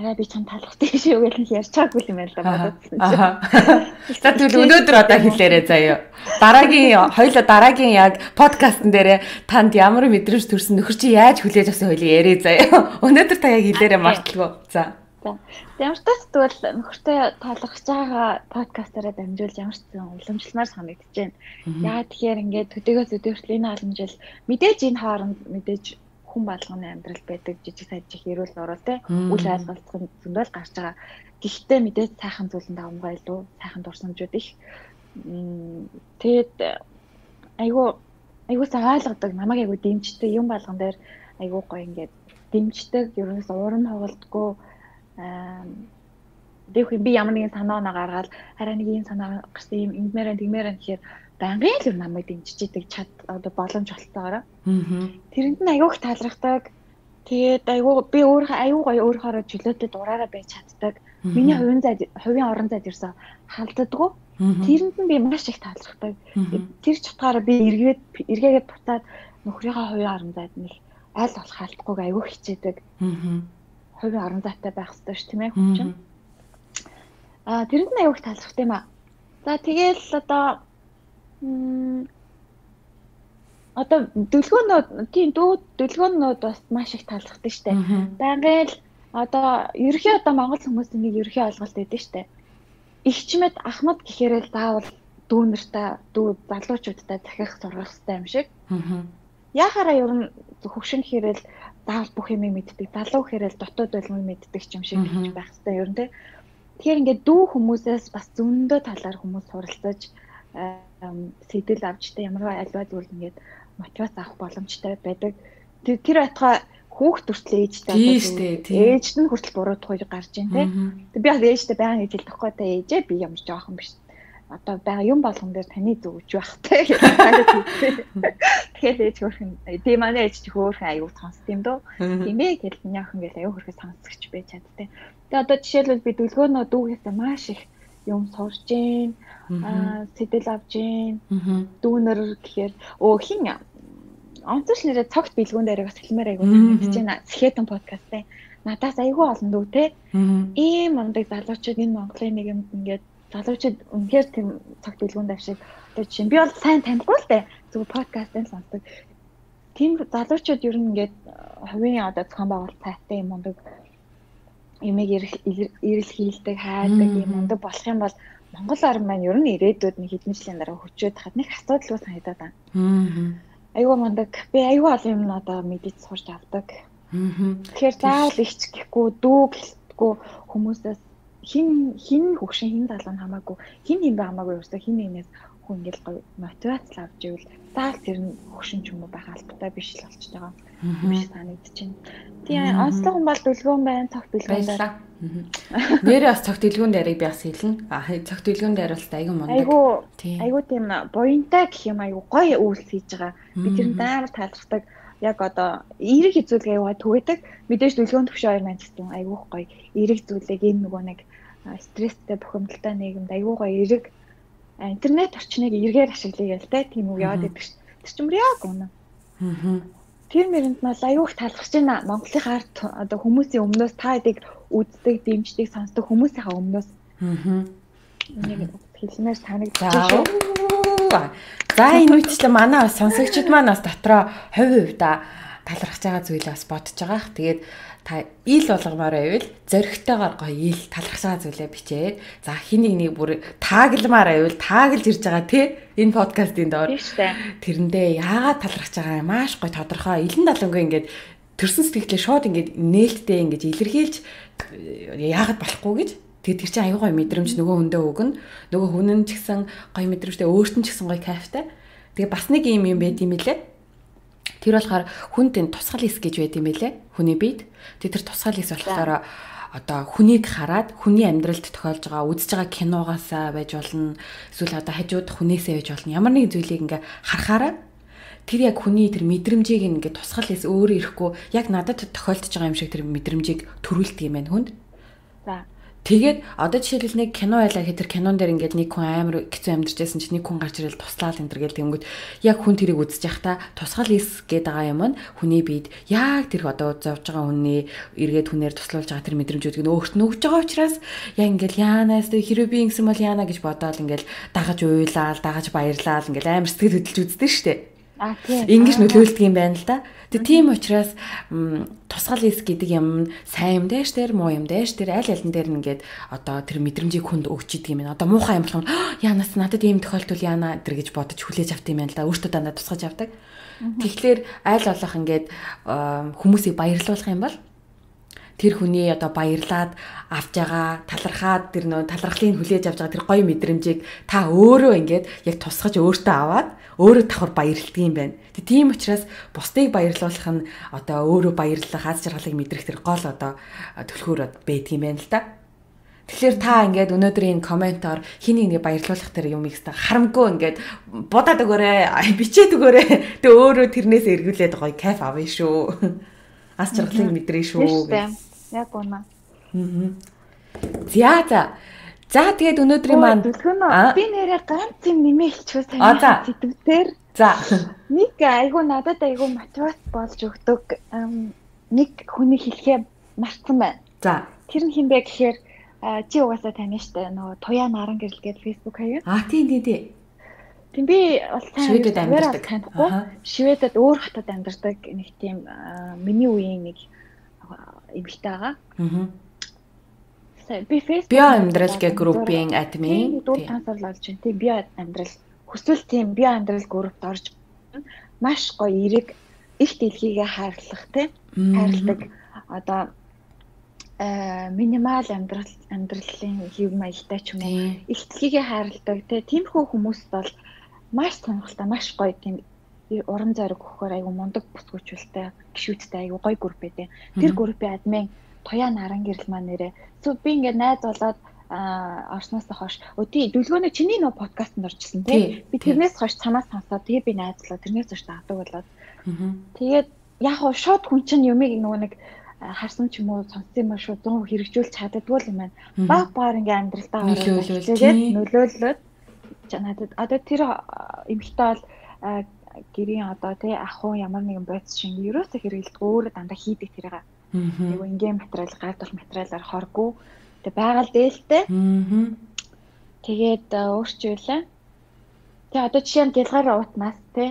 арай би чам талахтай шүү гэж ярьж байгаагүй юм байна л бодсон. За тэгвэл өнөөдөр одоо хэлээрэй заяа. Дараагийн хоёлоо дараагийн яг подкастн дээр танд ямар мэдрэмж төрсөн нөхөр чи яаж хүлээж авсан хоёлыг яриа заяа. Өнөөдөр та яг хэлээрэй марталгүй. За. За. Ямар ч тач тэгвэл нөхөртэй таалахж байгаа подкастаараа дамжуулж ямар ч зэн уламжлалмаар санагдаж байна. Яа тэгэхээр ингээд төдийгөөс өдөртөл энэ жил мэдээж энэ хооронд мэдээж хүн болгоны амьдрал байдаг жижиг сажиг эрүүл нуруу те үл ойлголцох зөндөл гарч байгаа. Гэхдээ мэдээж сайхан зүйлэн давмгаа илүү сайхан дурсамжууд их. Тэгээд айгүй сайн ойлгодог намайг айгүй дэмждэг юм болгон дээр айгүй гоё ингээд дэмждэг ерөөс уурн хоголдгоо дэх би ямар нэгэн санаа оноо гаргаад хараа нэг юм санаа гарсан юм ингэмээр тэгмээр гэхээр байнгын л намайг дэмжиж идэг чад одоо боломж болтойгоор. Тэрэнд нь аягүй их таалрахдаг. Тэгээд аягүй би өөрөө аягүй гоё өөрөөрөө чөлөөтэй дураараа байж чаддаг. Миний хувийн зайд хувийн орон зайд ирсэн халддаггүй. Тэрэнд нь би маш их таалрахдаг. Тэр чутгаараа би эргээд эргээгээд бутаад нөхрийнхөө хувийн орон зайд нэг аль болох халдахгүйг аягүй хичээдэг. Хувийн орон зайтай байх хэрэгтэй ш тийм ээ хүчин. Аа тэрэнд нь их таалрахтай юм аа. За тэгэл одоо одоо дүлгөөнүүд тийм дүү дүлгөөнүүд бас маш их таалагддаг штэ. Байнгын л одоо ерхий одоо монгол хүмүүсийн нэг ерхий ойлголт өгдөө штэ. Игчмэд ахмад гэхээр л заавал дүүнэртэй дүү залуучуудтай захих сургах хэрэгтэй юм шиг. Яхаараа ер нь хөвшин гэхээр л заавал бүх юмыг мэддэг. Залуу гэхээр л дотоод байлмыг мэддэг юм шиг гэж байх хэрэгтэй ер нь тий. Тэгэхээр ингээд дүү хүмүүсээс бас зөндөө талаар хүмүүс суралцаж сэтэл авчтай ямар альва зүйл ингээд мотивац авах боломжтой байдаг. Тэр байтугай хүүхд төртлөө ээжтэй ээжд нь хүртэл буруудах үе гарч ийн тэ. Тэг би бас ээжтэй байнга гэж хэлдэг хгүй тэ ээжээ би ямар жоохон биш. Одоо байгаа юм болгон дээр таны зүгж байх тэ. Тэгэхээр ээж хөрхөн тийм манай ээж чи хөөрхөн аюу сонс тийм дөө. Тийм ээ гэл миний охин гэл аюу хөрхөд сонсгч байж чадтай. Тэгээ одоо жишээлбэл би дүлгөөнөө дүүгээсээ маш их юм сурж гин аа сэтэл авж гин дүүнер гэхээр өө хин онцлж нэрээ цогт бэлгүүн дээр бас хэлмээр айгуу мэдчихэж байна. Сэхэтэн подкаст те. Надаас айгүй олон дүү те. Ийм мондөг залуучууд энэ Монголын нэг юм ингээд залуучууд үнэхээр тийм цогт бэлгүүн давшиг одоо чинь би бол сайн танихгүй л дээ. Зөв подкастын сонсдог. Тийм залуучууд ер нь ингээд хувийн одоо зохион байгуулалт сайтай юм мондөг юмыг ирэл хийлдэг хайдаг юм ундаг болох юм бол Монгол орн маань ер нь ирээдүйд нэг хэдэн жилийн дараа хөчөөд хад нэг асуудалгүй санагдаад байна. Аа. Айгүй мундаг. Би айгүй олон юм одоо мэдэж сурч авдаг. Аа. Тэгэхээр заавал ихч гэхгүй дүү гэлтгүй хүмүүсээс хин хин хөгшин хин залуу нь хамаагүй хин юм ба хамаагүй ерөөсө хин нэгнээс хүн ингээл гоё мотивац авч ивэл заавал тэр нь хөгшин ч юм уу байх албатай биш л болчихж байгаа юм шиг санагдчихэв. Тийм онцлог хүн бол дүлгөөн байна, цогт дүлгөөн байна. Нэрээ бас цогт дүлгөөн дээрийг би бас хэлнэ. А цогт дүлгөөн дээр бол айгүй мундаг. Айгүй айгүй тийм буянтай гэх юм айгүй гоё үйлс хийж байгаа. Би тэр нь амар таалагддаг. Яг одоо эерэг хизүүлгээ яваа түгээдэг. Мэдээж дүлгөөн төвшөө хоёр маань гэсэн айгүй гоё. Эерэг зүйлийг энэ нөгөө нэг стресстэй бухимдалтай нийгэмд айгүй гоё эерэг интернет орчныг эргээр ашиглая гэл те тийм үг яваад байдаг ш. Тэр чинь яг үнэ. Аа Тэр мэрэнд нь бол аюух талхаж байна. Монголын ард одоо хүмүүсийн өмнөөс та эдийг үздэг, дэмждэг, сонсдог хүмүүсийнхаа өмнөөс. Аа. Нэг хэлмээр санагдчихсан шүү. За энэ үечлэн манай сонсогчид маань бас дотроо хувь хувьда талархаж байгаа зүйлээ бас бодож байгаа. Тэгээд та ил болгомоор байвал зөрөгтэйгээр гоё ил талархаж байгаа зүйлээ бичээд за хин нэг бүр тааглмаар байвал тааглж ирж байгаа тий энэ подкастын доор тэрэндээ яагаад талархаж байгаа маш гоё тодорхой илэн далангүй ингээд төрсөн сэтгэлээ шууд ингээд нээлттэй ингээд илэрхийлж яагаад болохгүй гэж Тэгээ тэр чинь аюу гой мэдрэмж нөгөө хүндээ өгнө. Нөгөө хүн нь ч гэсэн гой мэдрэмжтэй өөрт нь ч гэсэн гой кайфтай. Тэгээ бас нэг юм юм байд юм лээ. Тэр болохоор хүнд энэ тусгал эс гэж байд юм байлээ. Хүний биед. Тэр тусгал эс болохоор одоо хүнийг хараад хүний амьдралд тохиолж байгаа үзэж байгаа киногаасаа байж болно эсвэл одоо хажууд хүнээсээ байж болно ямар нэгэн зүйлийг ингээ харахаараа тэр яг хүний тэр мэдрэмжийг ингээ тусгал эс өөрөө ирэхгүй яг надад тохиолдож байгаа юм шиг тэр мэдрэмжийг төрүүлдэг юм байна хүнд. За Тэгээд одоо жишээлбэл нэг кино байлаа. Гэхэд тэр кинон дээр ингээд нэг хүн амар хэцүү амьдарч байсан чинь нэг хүн гарч ирэл туслаад энэ төр гэл тэнгүүд яг хүн тэрийг үзэж явахдаа тусгал ис гээд байгаа юм нь хүний биед. Яг тэр одоо зовж байгаа хүний эргээд хүнээр туслуулж байгаа тэр мэдрэмжүүдийг өөрт нь өгж байгаа учраас яг ингээд яанаас тэр хэрэв би ингэсэн бол яана гэж бодоол ингээд дагаж уйлаал дагаж баярлаал ингээд амар сэтгэл хөдлөж үздэг штеп Ингиж нөлөөлдөг юм байна л да. Тэгээ тийм учраас тусгал эс гэдэг юм сайн юм дээш тэр муу юм дээш тэр аль алин дээр ингээд одоо тэр мэдрэмжийг хүнд өгч идэг юм байна. Одоо муухай юм болох нь яанаас надад ийм тохиолдол яана тэр гэж бодож хүлээж авт юм байна л да. Өөртөө дандаа тусгаж авдаг. Тэгэхээр аль болох ингээд хүмүүсийг баярлуулах юм бол тэр хүний одоо баярлаад авч байгаа талархаад тэр нөө талархлыг хүлээж авч байгаа тэр гоё мэдрэмжийг та өөрөө ингээд яг тусгаж өөртөө аваад өөрөө давхар баярлдаг юм байна. Тэг тийм учраас бусдыг баярлуулах нь одоо өөрөө баярлах аз жаргалыг мэдрэх тэр гол одоо төлхөөр байдаг юм байна л да. Тэгэхээр та ингээд өнөөдөр энэ комментоор хиний нэг баярлуулах тэр юм ихтэй харамгүй ингээд будаад өгөөрэй, бичээд өгөөрэй. Тэг өөрөө тэрнээс эргүүлээд гоё кайф авъя шүү. Аз жаргалыг мэдрээ шүү. Яг унаа. Аа. За за. За тэгээд өнөөдрийн маань би нэрээ ганц юм нэмэлчихвэ тань сэтгэвээр. За. Нэг айгу надад айгу мотивац болж өгдөг нэг хүний хэлхээ марцсан байна. За. Тэр нь хинбэ гэхээр чи угаасаа тань штэ нөгөө Туяа наран гэрэл гээд Facebook хаяа. А тийм тийм тийм. Тийм би бол Шведэд амьдардаг. Шведэд өөр хотод амьдардаг нэг тийм миний үеийн нэг эмэгтэй байгаа. Аа. Би Facebook био амьдрал гэх группийн админ. Дүүр тансал болж байна. Тийм био амьдрал. Хүсвэл тийм био амьдрал группт орж маш гоё эрэг их дэлхийгээ хайрлах тийм хайрладаг. Одоо э минимал амьдрал амьдралын хэв маягтай ч юм уу их дэлхийгээ хайрладаг тийм. Тиймэрхүү хүмүүс бол маш сонирхолтой маш гоё тийм уран зориг өгөхөөр айгу мундаг бүсгүүчүүлтэй гişүүдтэй айгу гоё групп байдیں۔ Тэр группийн админ Туяа наран гэрэл маань нэрээ. Зү би ингээд найз болоод а орсноос хойш өдий дүлгөөний чиний нөө подкастт орчихсон тий. Би тэрнээс хойш цамаас сонсоод тэгээ би найзлаа тэрнээс хойш таадаг болоод тэгээд яг хоо шууд хүн чинь юмыг нөгөө нэг харсан ч юм уу сонссон юм шүү 100 хэрэгжүүлж чаддгүй юм байна. Баг багаар ингээ амьдралдаа нөлөөлөд нөлөөлөд надад одоо тэр эмхтэй бол гэрийн одоо тий ах уу ямар нэгэн бодис шиг ерөөсө хэрэгэлдэг өөрөө дандаа хийдэг тэрийг. Айгу ингийн материал гардал материалаар хоргүй. Тэгээ байгаль дээлтэй. Тэгээд өөрчлөлөө. Тэгээ одоо жишээ нь дэлгар уутнаас тий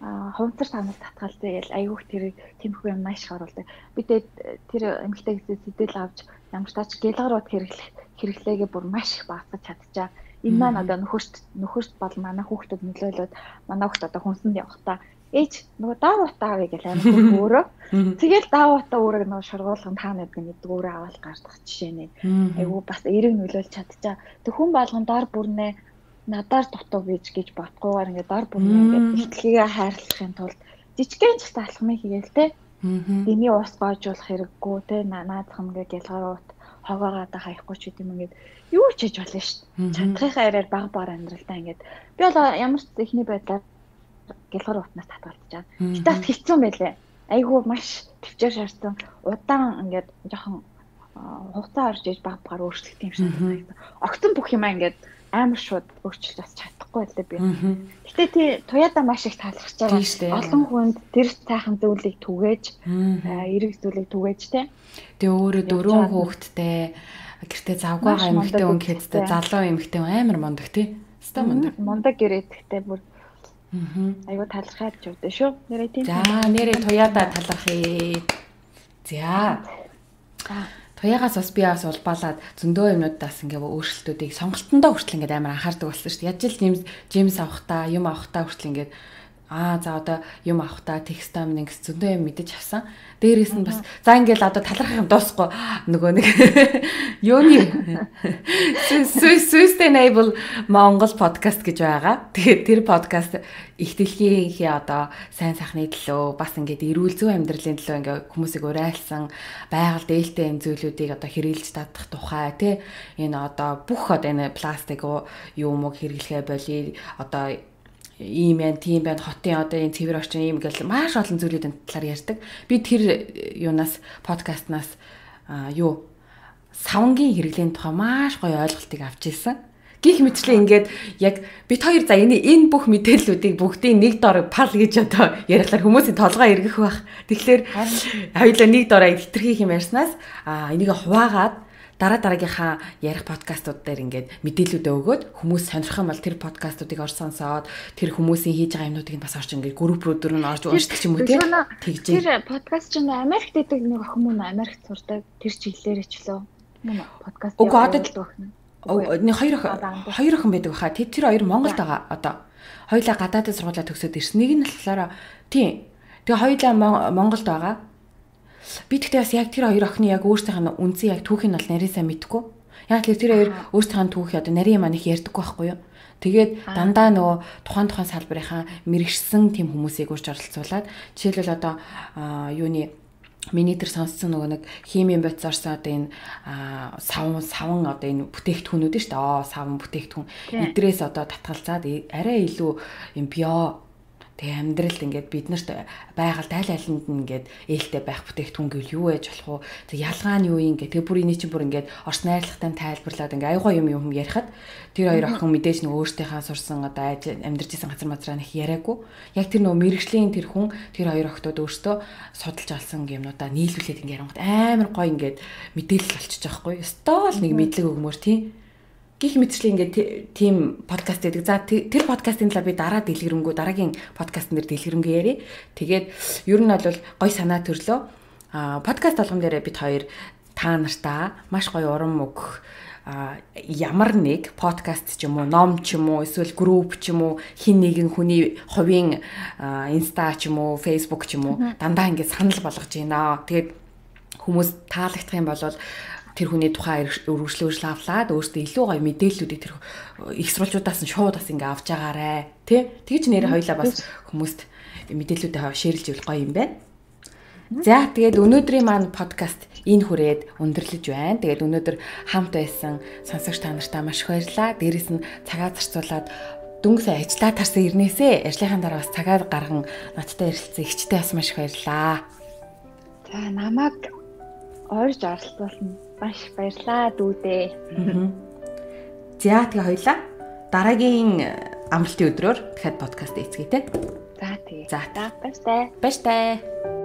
хувцар санал татгал тэгэл айгүйх тэр тэмхүү юм маш их оруулдаг. Би тэр эмгтэй гэсэн сэтэл авч ямар ч тач гэлгарууд хэрэглэх хэрэглээгээ бүр маш их багасгаж чадчихаа. Энэ маань одоо нөхөрт нөхөрт бол манай хүүхдэд нөлөөлөд манай хүүхд одоо хүнсэнд явахдаа ээж нөгөө даавуудаа авъя гэж амин өөрөө. Тэгэл даавуудаа өөрөө нөгөө шургуулгын таанад гэдэг өөрөө аваад гардах жишээ нэ. Айгу бас эрэг нөлөөлж чадчаа. Тэг хүн болгон дор бүрнээ надаар дутуу гэж гэж ботгоогаар ингээд дор бүрнээ ингээд ихтлэгээ хайрлахын тулд жижигхэн ч гэсэн алхмыг хийгээл те. Дэмий ус гоожуулах хэрэггүй те. Наадах юм ингээд хогоогоо хаяхгүй ч гэдэм ингээд юу ч хийж болно шүү дээ. Чадхынхаа яриар баг баг амьдралдаа ингээд би бол ямар ч ихний байдлаар гялгар утнаас татгалдаж байгаа. Гэтэ бас хэцүү байлээ. Айгүй маш төвчээр шаардсан удаан ингээд жоохон хугацаа орж иж баг багаар өөрчлөлт юм шиг санагдсан. Огцон бүх юмаа ингээд амар шууд өөрчилж бас чадахгүй байлээ би. Гэтэ тий туяада маш их таалагдж байгаа. Олон хүнд тэр сайхан зүйлийг түгээж, эрэг зүйлийг түгээж тий. Тэгээ өөрөө дөрөв хүүхэдтэй гэртээ завгүй байгаа эмэгтэй хүн гэхэд залуу эмэгтэй амар мундаг тий. Ста мундаг. Мундаг гэрээдтэй бүр Айгу талархаад өвдөө шүү. Нэрээ тийм. За нэрээ туяада талархъя. За. Туягаас бас би бас улбаалаад зөндөө юмнуудаас ингээ өөрчлөлтүүдийг сонголтондоо хүртэл ингээ амар анхаардаг болсон шүү дээ. Яаж л Джеймс авахтаа, юм авахтаа хүртэл ингээ аа за одоо юм авах та текст ам нэгс зөндөө юм мэдэж авсан. Дээрээс нь бас за ингээл одоо талархах юм дуусахгүй нөгөө нэг юуны Sustainable Монгол подкаст гэж байгаа. Тэгээд тэр подкаст их дэлхийнхээ одоо сайн сайхны төлөө бас ингээд эрүүл зүйн амьдралын төлөө ингээд хүмүүсийг урайлсан байгаль дээлтэй юм зүйлүүдийг одоо хэрэгжилж татах тухай тий энэ одоо бүх одоо энэ пластик юм уу хэрэглэхэ болий одоо ийм байна, тийм байна, хотын одоо энэ цэвэр орчин ийм гэл маш олон зүйлүүдийн талаар ярьдаг. Би тэр юунаас подкастнаас юу савнгийн хэрэглээний тухай маш гоё ойлголтыг авч ирсэн. Гих мэтчлээ ингээд яг бит хоёр за энэ энэ бүх мэдээллүүдийг бүгдийг нэг дор пал гэж одоо ярихлаар хүмүүсийн толгой эргэх байх. Тэгэхээр хоёулаа нэг дороо хитрхийх юм ярьснаас а энийг хуваагаад дараа дараагийнхаа ярих подкастууд дээр ингээд мэдээлэлүүдээ өгөөд хүмүүс сонирхох юм бол тэр подкастуудыг орж сонсоод тэр хүмүүсийн хийж байгаа юмнуудыг бас орж ингээд групп руу дөрөв нь орж уншдаг юм уу тийм тэгж тэр подкаст чинь Америкт идэг нэг охин мөн Америкт сурдаг. Тэр чиглэлээр ч лөө. Подкаст Уг одоо нэг хоёр хоёр охин байдаг хаа тэр тэр хоёр Монголд байгаа одоо. Хоёлаа гадаадд сургуулаа төгсөөд ирсэн. Нэг нь болохоор тийм тэгээ хоёлаа Монголд байгаа Би тэгтээ бас яг тэр хоёр охины яг өөрсдийнх нь үнцэн яг түүхийг нь бол нарийн сайн мэдгүй. Яг л тэр хоёр өөрсдийнх нь түүхийг одоо нарийн маань их ярьдаггүй байхгүй юу? Тэгээд дандаа нөгөө тухайн тухайн салбарынхаа мэрэгшсэн тийм хүмүүсийг урьж оролцуулаад жишээлбэл одоо юуны миний тэр сонссон нөгөө нэг химийн бодис орсон одоо энэ савн савн одоо энэ бүтээгдэхүүнүүд шүү дээ. Аа савн бүтээгдэхүүн. Эдрээс одоо татгалзаад арай илүү юм био Тэгээ амьдралд ингээд бид нарт байгаль тайл айланд нь ингээд ээлтэй байх бүтээгдэхүүн гэвэл юу байж болох вэ? Тэг ялгаа нь юу юм ингээд тэгээ бүр эний чинь бүр ингээд орч найрлагатай тайлбарлаад ингээд аюугаа юм юм ярихад тэр хоёр охин мэдээж нэг өөртөөхөө сурсан одоо айж амьдарч исэн газар мазраа их яриаггүй. Яг тэр нөө мэрэгжлийн тэр хүн тэр хоёр охтод өөртөө судалж алсан юмнуудаа нийлүүлээд ингээд амар гоё ингээд мэдээлэл болчихж байгаа хгүй. Стол нэг мэдлэг өгмөр тийм гих мэтчлээ ингээд тийм подкаст гэдэг. За тэр подкастын талаар би дараа дэлгэрэнгүй дараагийн подкастн дээр дэлгэрэнгүй ярий. Тэгээд ер нь бол гой санаа төрлөө. А подкаст болгон дээр бид хоёр та нартаа маш гоё урам өгөх ямар нэг подкаст ч юм уу, ном ч юм уу, эсвэл групп ч юм уу, хин нэгэн хүний хувийн инста ч юм уу, фейсбુક ч юм уу дандаа ингээд санал болгож байна. Тэгээд хүмүүс таалагдах юм бол тэр хүний тухай өргөжлөө өргөжлөө авлаад өөртөө илүү гоё мэдээллүүдийг тэр их сурвалжуудаас нь шууд бас ингээ авч байгаарэ тий Тэгж нэр хоёлаа бас хүмүүст мэдээллүүдээ шеэрлж ивэл гоё юм байна За тэгээд өнөөдрийн маань подкаст энэ хүрээд өндөрлөж байна. Тэгээд өнөөдөр хамт байсан сонсогч та нартаа маш их баярлалаа. Дээрээс нь цагаа зарцуулаад дүнгийн ажиллаа тарсан ирнээсээ ажлынхаа дараа бас цагаа гарган надтай ярилцсан ихчтэй бас маш их баярлалаа. За намайг ойрж оролцуулсан Маш баярлаа дүүдээ. За тэгээ хоёлаа дараагийн амралтын өдрөөр дахиад подкаст эцгээе те. За тэгээ. За баяртай. Баяртай.